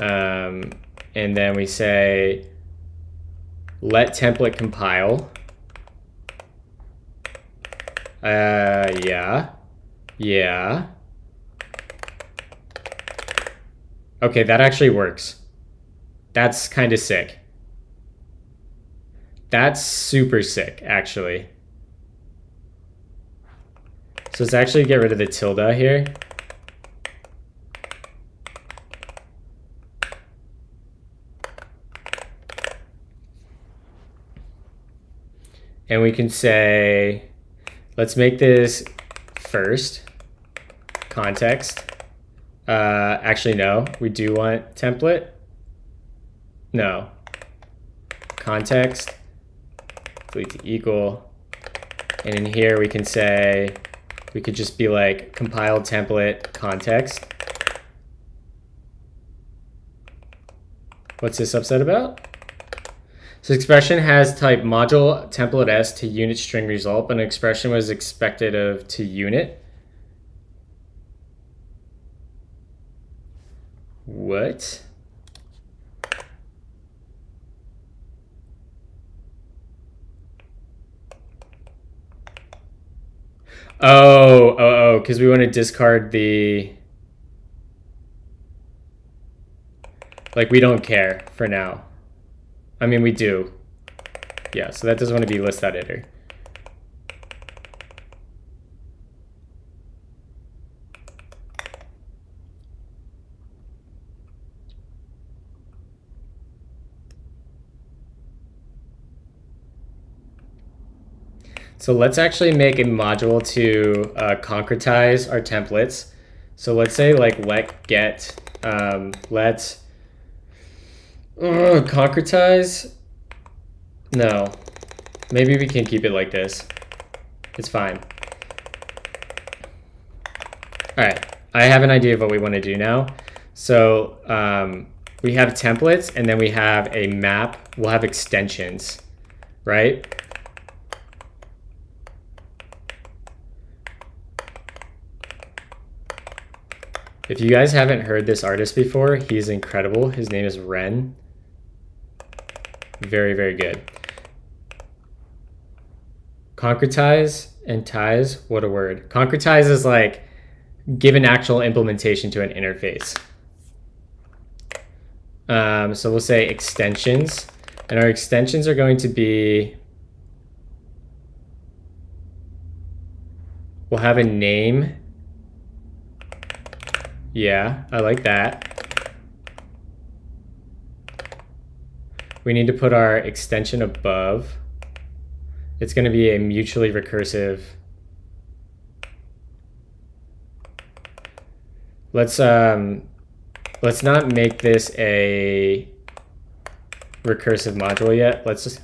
Um, and then we say let template compile. Uh, yeah. Yeah. Okay, that actually works. That's kind of sick. That's super sick, actually. So let's actually get rid of the tilde here. And we can say, let's make this first context. Uh, actually, no, we do want template. No. Context delete the equal. And in here we can say, we could just be like compiled template context. What's this subset about? So expression has type module template s to unit string result, but an expression was expected of to unit. What? Oh, oh, oh, because we want to discard the... Like, we don't care for now. I mean, we do. Yeah, so that doesn't want to be list editor. So let's actually make a module to uh, concretize our templates. So let's say like let get, um, let uh, concretize. No, maybe we can keep it like this. It's fine. All right, I have an idea of what we want to do now. So um, we have templates and then we have a map. We'll have extensions, right? If you guys haven't heard this artist before, he's incredible. His name is Ren. Very, very good. Concretize and ties, what a word. Concretize is like give an actual implementation to an interface. Um, so we'll say extensions, and our extensions are going to be, we'll have a name yeah, I like that. We need to put our extension above. It's going to be a mutually recursive. Let's um, let's not make this a recursive module yet. Let's just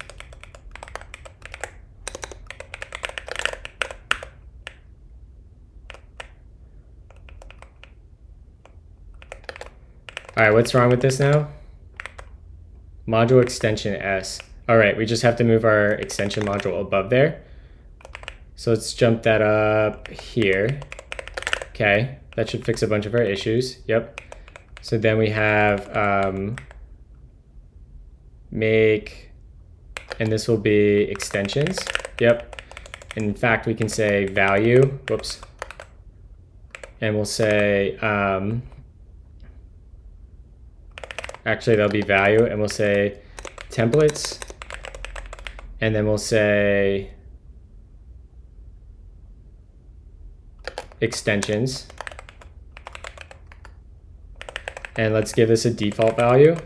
All right, what's wrong with this now? Module extension S. All right, we just have to move our extension module above there. So let's jump that up here. Okay, that should fix a bunch of our issues. Yep. So then we have um, make, and this will be extensions. Yep. In fact, we can say value, whoops, and we'll say, um, actually that'll be value, and we'll say templates, and then we'll say extensions. And let's give this a default value.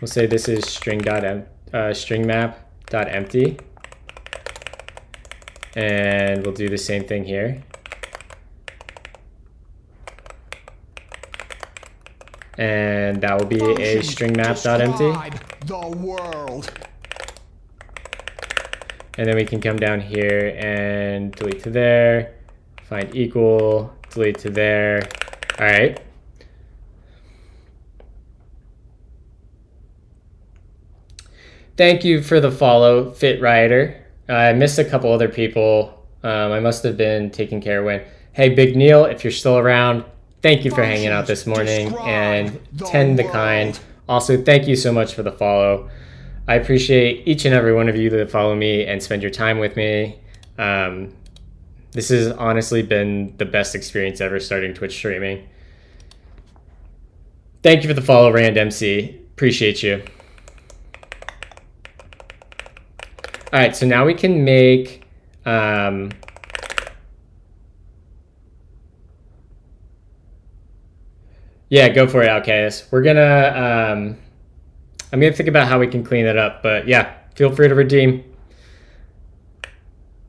We'll say this is string dot uh, string map dot empty, and we'll do the same thing here. And that will be a string map dot empty. The world. And then we can come down here and delete to there, find equal, delete to there. All right. Thank you for the follow, Fit Rider. I missed a couple other people. Um, I must have been taking care when. Hey, Big Neil, if you're still around, thank you for hanging out this morning and tend the kind. Also, thank you so much for the follow. I appreciate each and every one of you that follow me and spend your time with me. Um, this has honestly been the best experience ever starting Twitch streaming. Thank you for the follow, Rand MC. Appreciate you. All right, so now we can make um, yeah, go for it, Alcaeus. We're gonna um, I'm gonna think about how we can clean it up, but yeah, feel free to redeem.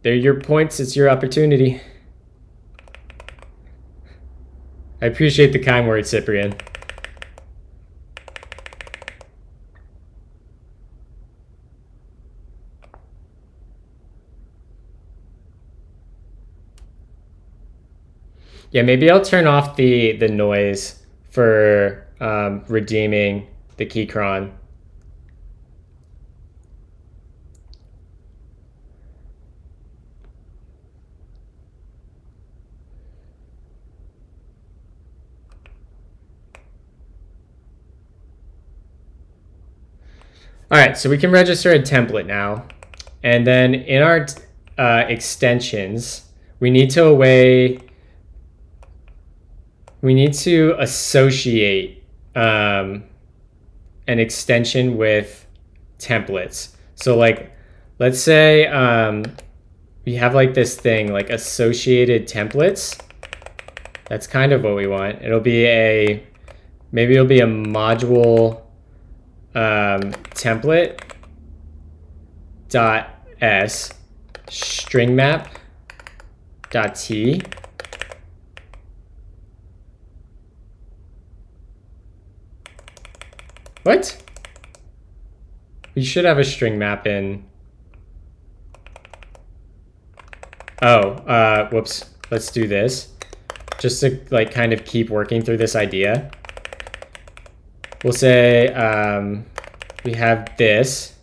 They're your points. It's your opportunity. I appreciate the kind words, Cyprian. Yeah, maybe I'll turn off the, the noise for um, redeeming the keychron. All right, so we can register a template now. And then in our uh, extensions, we need to away we need to associate um, an extension with templates. So like, let's say um, we have like this thing like associated templates. That's kind of what we want. It'll be a, maybe it'll be a module um, template dot s string map dot t What? We should have a string map in. Oh, uh, whoops. Let's do this. Just to like kind of keep working through this idea. We'll say um, we have this.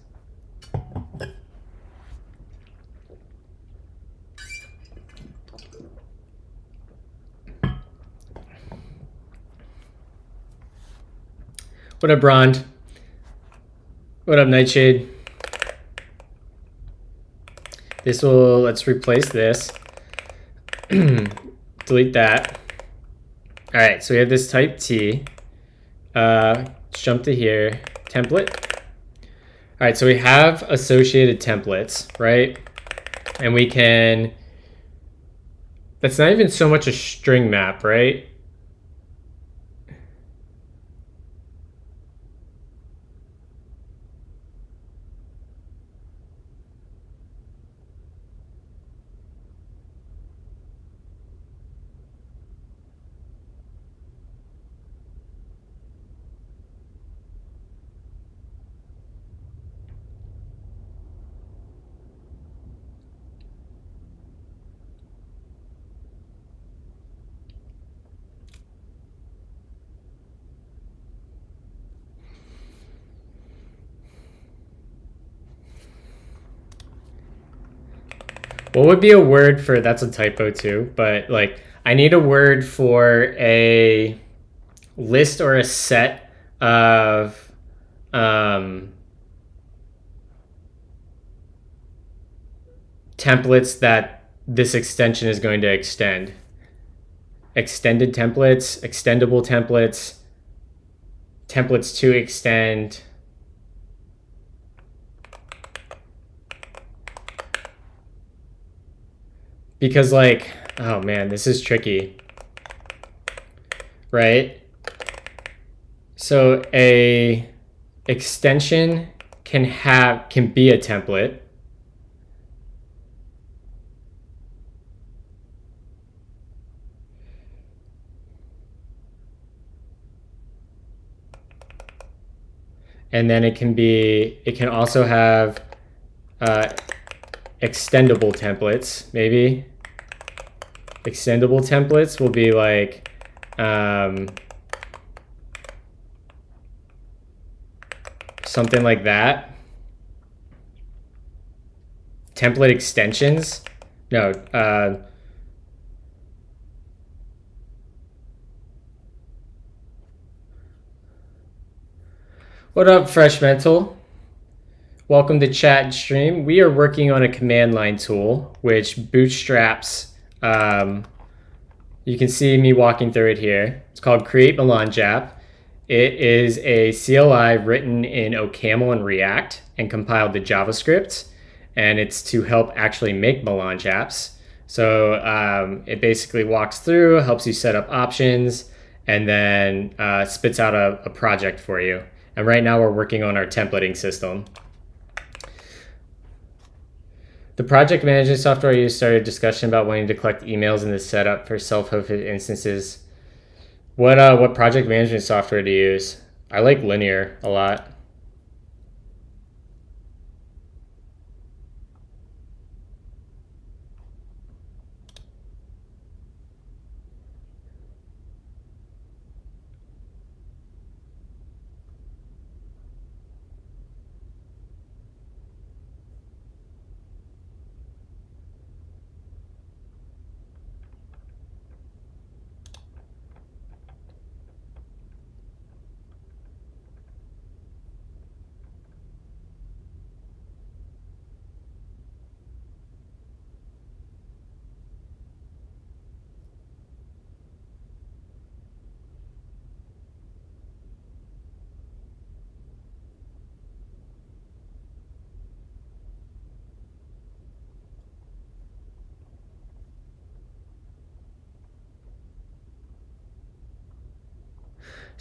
What up, Brond? What up, Nightshade? This will, let's replace this. Delete that. All right, so we have this type T. Uh, let's jump to here, template. All right, so we have associated templates, right? And we can, that's not even so much a string map, right? What would be a word for that's a typo too, but like I need a word for a list or a set of um, templates that this extension is going to extend. extended templates, extendable templates, templates to extend. Because like, oh man, this is tricky. Right? So a extension can have can be a template and then it can be it can also have uh, extendable templates maybe extendable templates will be like um, something like that template extensions no uh, What up, Fresh Mental? Welcome to chat stream. We are working on a command line tool which bootstraps. Um, you can see me walking through it here. It's called Create Melange App. It is a CLI written in OCaml and React and compiled to JavaScript, and it's to help actually make Melange apps. So um, it basically walks through, helps you set up options, and then uh, spits out a, a project for you. And right now we're working on our templating system. The project management software you started a discussion about wanting to collect emails in the setup for self-hosted instances. What uh, what project management software you use? I like Linear a lot.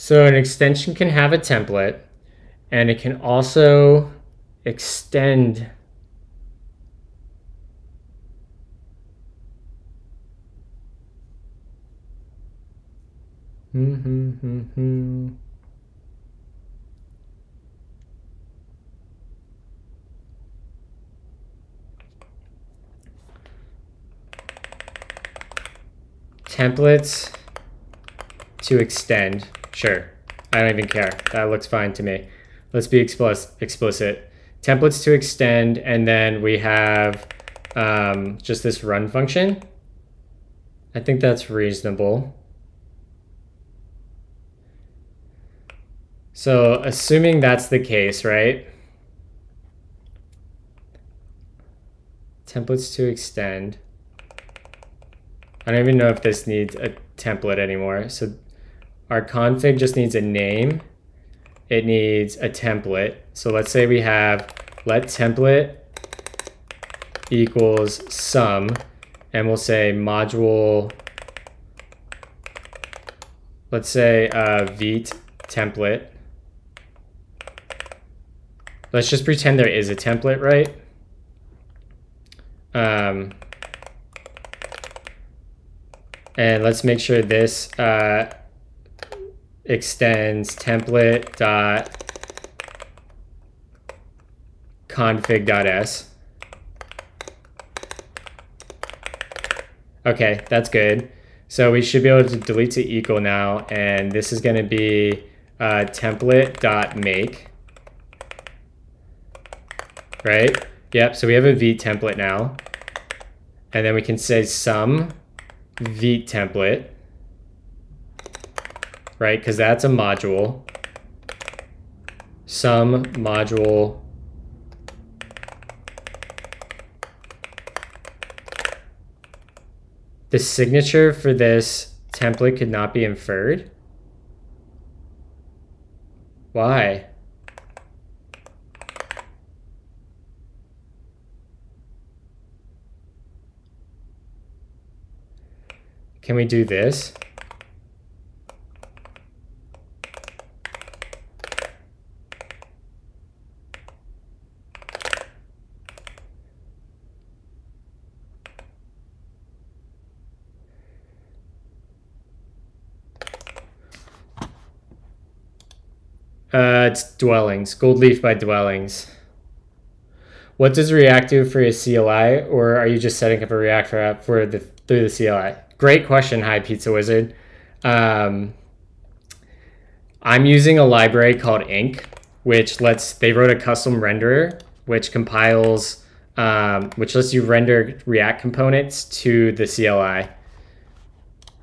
So an extension can have a template and it can also extend hmm, hmm, hmm, templates to extend Sure. I don't even care. That looks fine to me. Let's be explicit. Templates to extend, and then we have um, just this run function. I think that's reasonable. So assuming that's the case, right? Templates to extend. I don't even know if this needs a template anymore. So our config just needs a name. It needs a template. So let's say we have let template equals sum, and we'll say module, let's say uh, vite template. Let's just pretend there is a template, right? Um, and let's make sure this uh, extends template dot config.s. Okay, that's good. So we should be able to delete to equal now, and this is going to be uh, template.make. Right? Yep, so we have a v template now. And then we can say sum v template right? Because that's a module. Some module the signature for this template could not be inferred? Why? Can we do this? Uh, it's Dwellings. Gold Leaf by Dwellings. What does React do for a CLI, or are you just setting up a React app for the through the CLI? Great question, Hi Pizza Wizard. Um, I'm using a library called Ink, which lets they wrote a custom renderer which compiles, um, which lets you render React components to the CLI.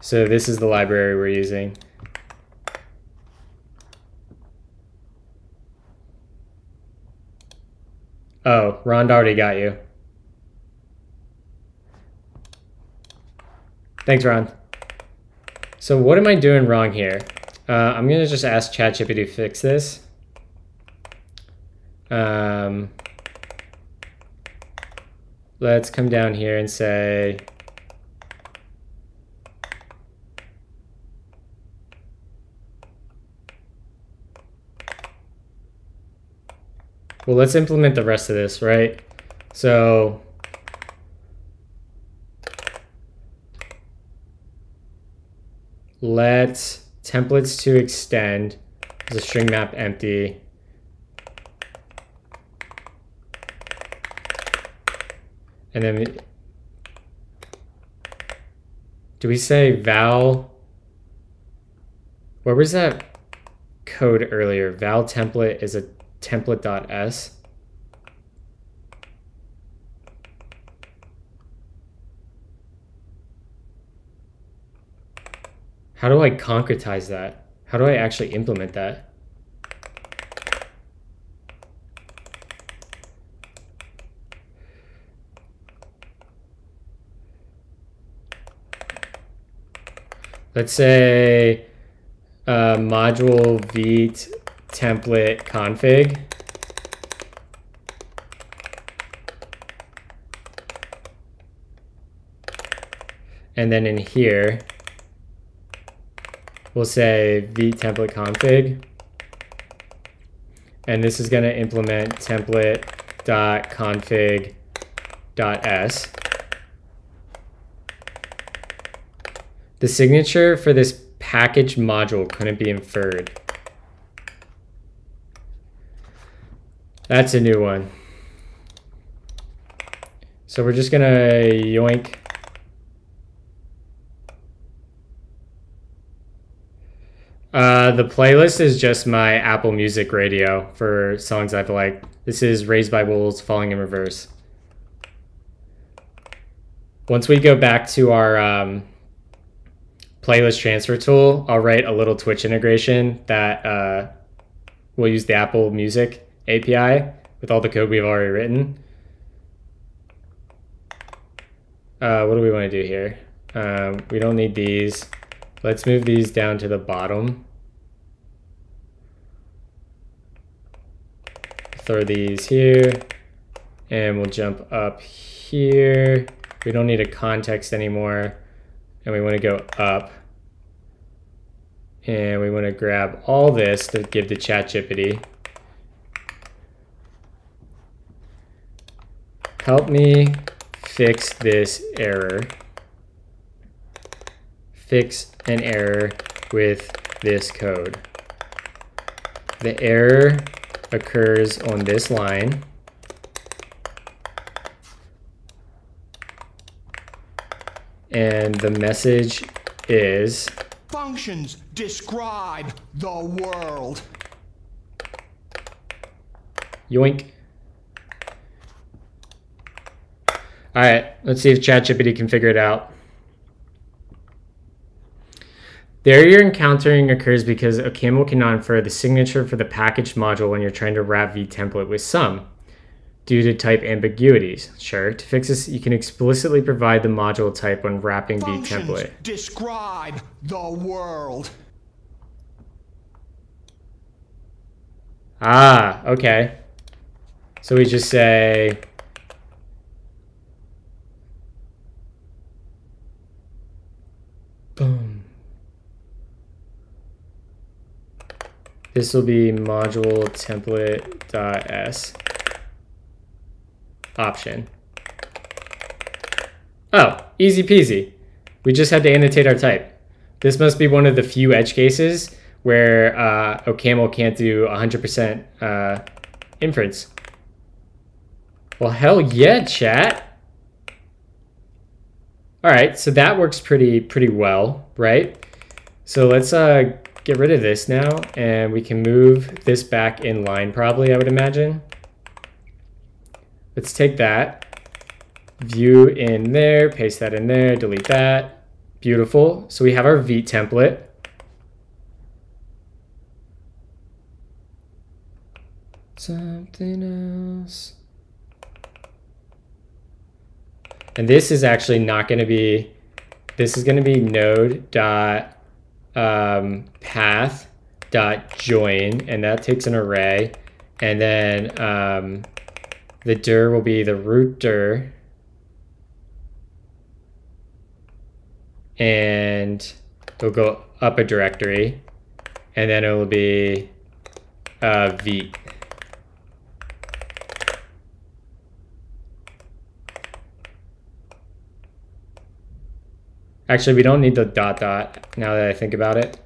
So this is the library we're using. Oh, Ron already got you. Thanks, Ron. So what am I doing wrong here? Uh, I'm gonna just ask ChatGPT to fix this. Um, let's come down here and say, well, let's implement the rest of this, right? So let templates to extend as a string map empty. And then do we say val? Where was that code earlier? Val template is a template.s. How do I concretize that? How do I actually implement that? Let's say uh, module vite template config. And then in here, we'll say vite template config. And this is going to implement template.config.s. The signature for this package module couldn't be inferred. That's a new one. So we're just gonna yoink. Uh, the playlist is just my Apple Music radio for songs I've liked. This is Raised by Wolves, Falling in Reverse. Once we go back to our um, playlist transfer tool, I'll write a little Twitch integration that uh, will use the Apple Music API with all the code we've already written. Uh, what do we want to do here? Um, we don't need these. Let's move these down to the bottom. Throw these here. And we'll jump up here. We don't need a context anymore. And we want to go up. And we want to grab all this to give to ChatGPT. Help me fix this error. Fix an error with this code. The error occurs on this line. And the message is Functions describe the world. yoink. All right, let's see if ChatGPT can figure it out. The error you're encountering occurs because OCaml cannot infer the signature for the package module when you're trying to wrap v template with some. due to type ambiguities. Sure. To fix this, you can explicitly provide the module type when wrapping the Functions template. describe the world. Ah, okay. So we just say boom. This will be module template dot s option. Oh, easy peasy. We just had to annotate our type. This must be one of the few edge cases where uh, OCaml can't do 100% uh, inference. Well, hell yeah, chat. All right, so that works pretty pretty well, right? So let's uh, get rid of this now, and we can move this back in line probably, I would imagine. Let's take that, view in there, paste that in there, delete that. Beautiful. So we have our V template. Something else. And this is actually not going to be, this is going to be node dot um, path dot join, and that takes an array. And then um, the dir will be the root dir. And it'll go up a directory. And then it will be uh, v. Actually, we don't need the dot dot now that I think about it.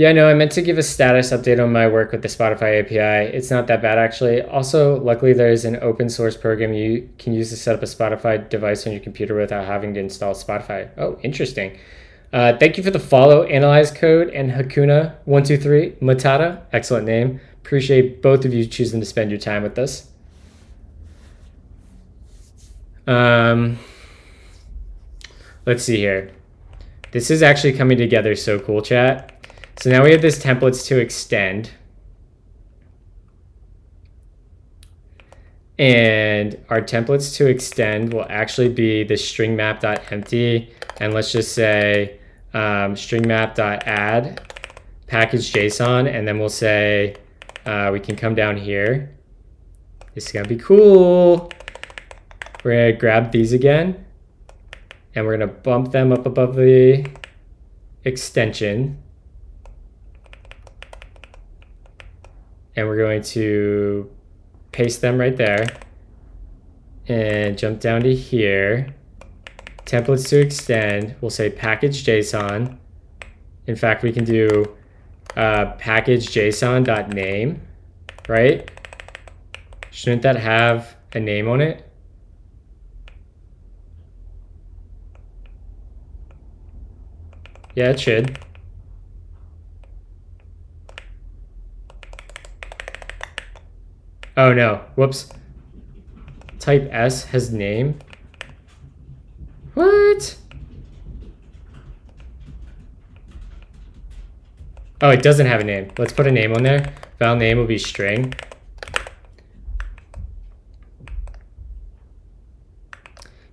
Yeah, no, I meant to give a status update on my work with the Spotify API. It's not that bad actually. Also, luckily there's an open source program you can use to set up a Spotify device on your computer without having to install Spotify. Oh, interesting. Uh, thank you for the follow, Analyze Code, and Hakuna123 Matata. Excellent name. Appreciate both of you choosing to spend your time with us. Um, let's see here. This is actually coming together so cool, chat. So now we have this templates to extend. And our templates to extend will actually be the string map.empty. And let's just say um, string map.add package JSON. And then we'll say uh, we can come down here. This is to be cool. We're to grab these again. And we're going to bump them up above the extension. and we're going to paste them right there and jump down to here templates to extend we'll say package json in fact we can do uh, package json dot name right shouldn't that have a name on it yeah it should Oh no, whoops. Type S has name. What? Oh, it doesn't have a name. Let's put a name on there. Val name will be string.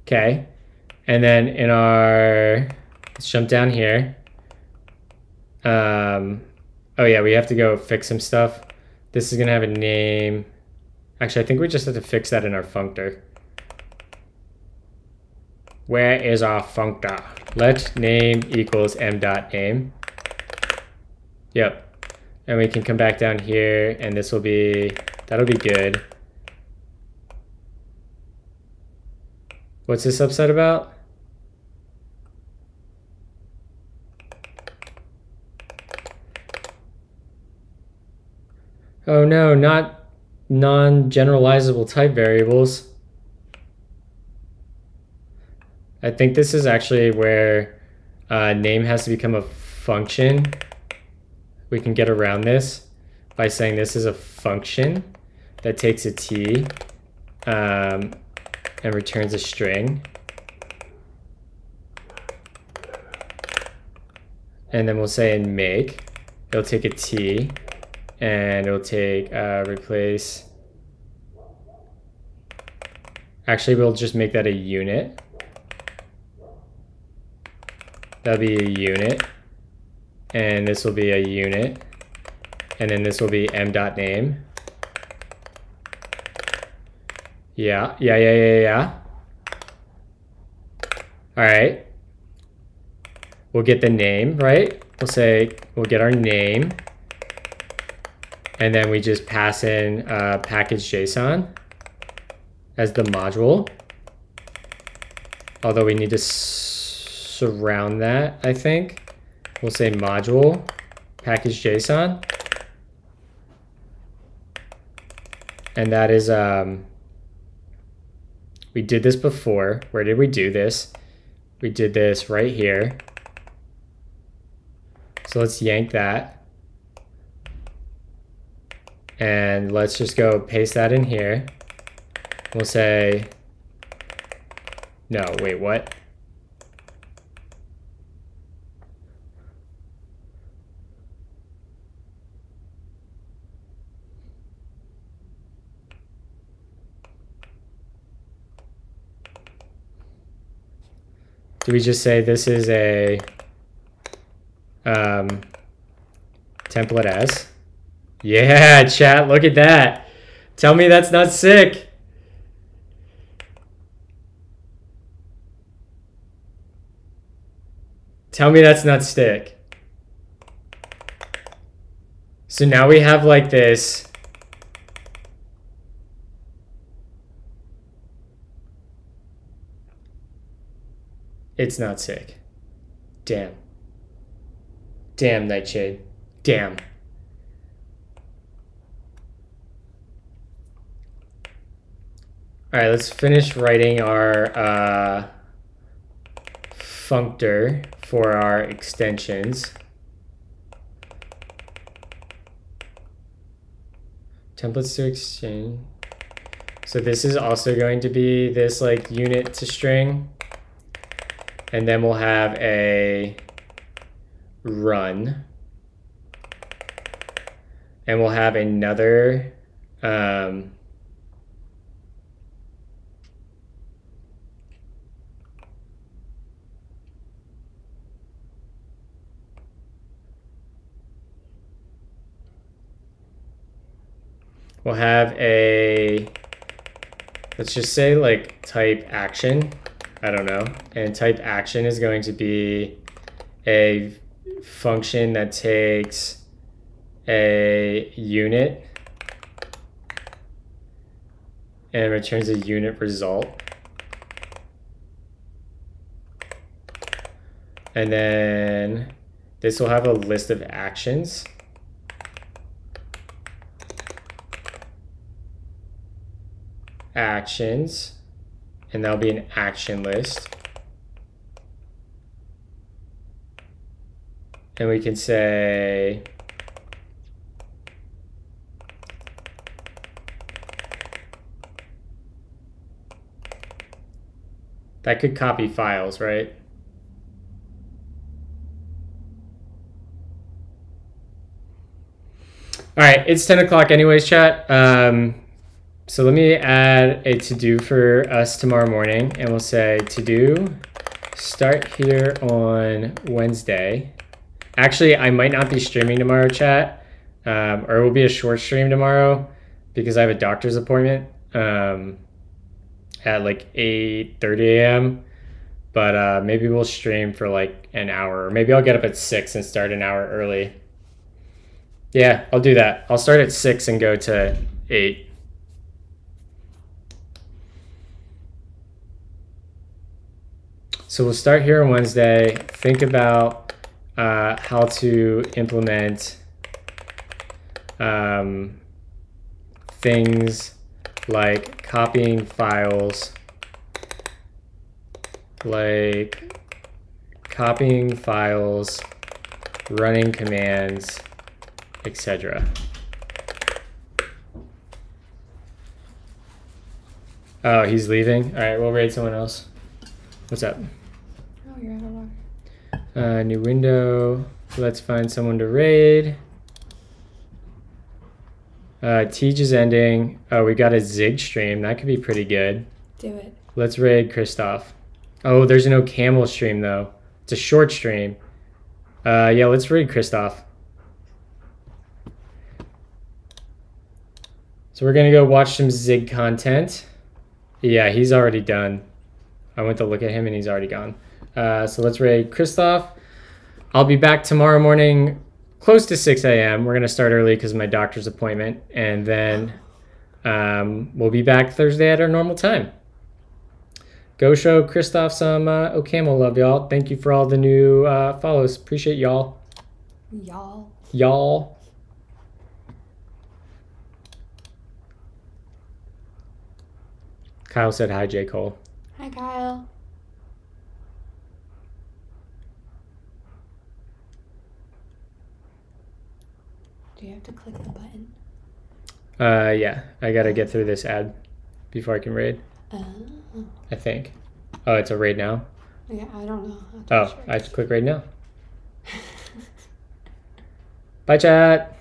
Okay. And then in our, let's jump down here. Um, oh yeah, we have to go fix some stuff. This is gonna have a name. Actually, I think we just have to fix that in our functor. Where is our functor? Let name equals m dot name. Yep. And we can come back down here and this will be, that'll be good. What's this upset about? Oh no, not non-generalizable type variables. I think this is actually where uh, name has to become a function. We can get around this by saying this is a function that takes a t um, and returns a string. and then we'll say in make, it'll take a T, and it'll take uh, replace. Actually, we'll just make that a unit. That'll be a unit, and this will be a unit, and then this will be m dot name. Yeah, yeah, yeah, yeah, yeah. All right. We'll get the name, right? We'll say, we'll get our name. And then we just pass in uh, package JSON as the module. Although we need to surround that, I think. We'll say module package JSON. And that is, um, we did this before. Where did we do this? We did this right here. So let's yank that. And let's just go paste that in here. We'll say, no, wait, what? Do we just say this is a um, template as? Yeah, chat, look at that. Tell me that's not sick. Tell me that's not stick. So now we have like this It's not sick. Damn. Damn, Nightshade. Damn. All right, let's finish writing our uh, functor for our extensions. Templates to exchange. So this is also going to be this like unit to string. And then we'll have a run. And we'll have another um, we'll have a let's just say like type action I don't know. And type action is going to be a function that takes a unit and returns a unit result. And then this will have a list of actions. Actions and that'll be an action list. And we can say that could copy files, right? All right, it's 10 o'clock anyways, chat. Um, so let me add a to-do for us tomorrow morning and we'll say to-do start here on Wednesday. Actually, I might not be streaming tomorrow, chat, um, or it will be a short stream tomorrow because I have a doctor's appointment um, at like 8.30 a.m. But uh, maybe we'll stream for like an hour. Maybe I'll get up at 6 and start an hour early. Yeah, I'll do that. I'll start at 6 and go to 8. So we'll start here on Wednesday. Think about uh, how to implement um, things like copying files, like copying files, running commands, etc. Oh, he's leaving? All right, we'll raid someone else. What's up? You're out of. Uh, new window. Let's find someone to raid. Uh, Teach is ending. Oh, we got a Zig stream. That could be pretty good. Do it. Let's raid Kristoff. Oh, there's no camel stream though. It's a short stream. Uh, yeah, let's raid Kristoff. So we're gonna go watch some Zig content. Yeah, he's already done. I went to look at him and he's already gone. Uh, so let's raid Kristoff. I'll be back tomorrow morning close to 6 a.m. We're going to start early because of my doctor's appointment. And then um, we'll be back Thursday at our normal time. Go show Kristoff some uh, OCaml love, y'all. Thank you for all the new uh, follows. Appreciate y'all. Y'all. Y'all. Kyle said hi, J. Cole. Hi, Kyle. Do you have to click the button? Uh, yeah, I gotta get through this ad before I can raid. Oh. I think. Oh, it's a raid now. Yeah, I don't know. Oh, sure. I have to click raid now. Bye, chat.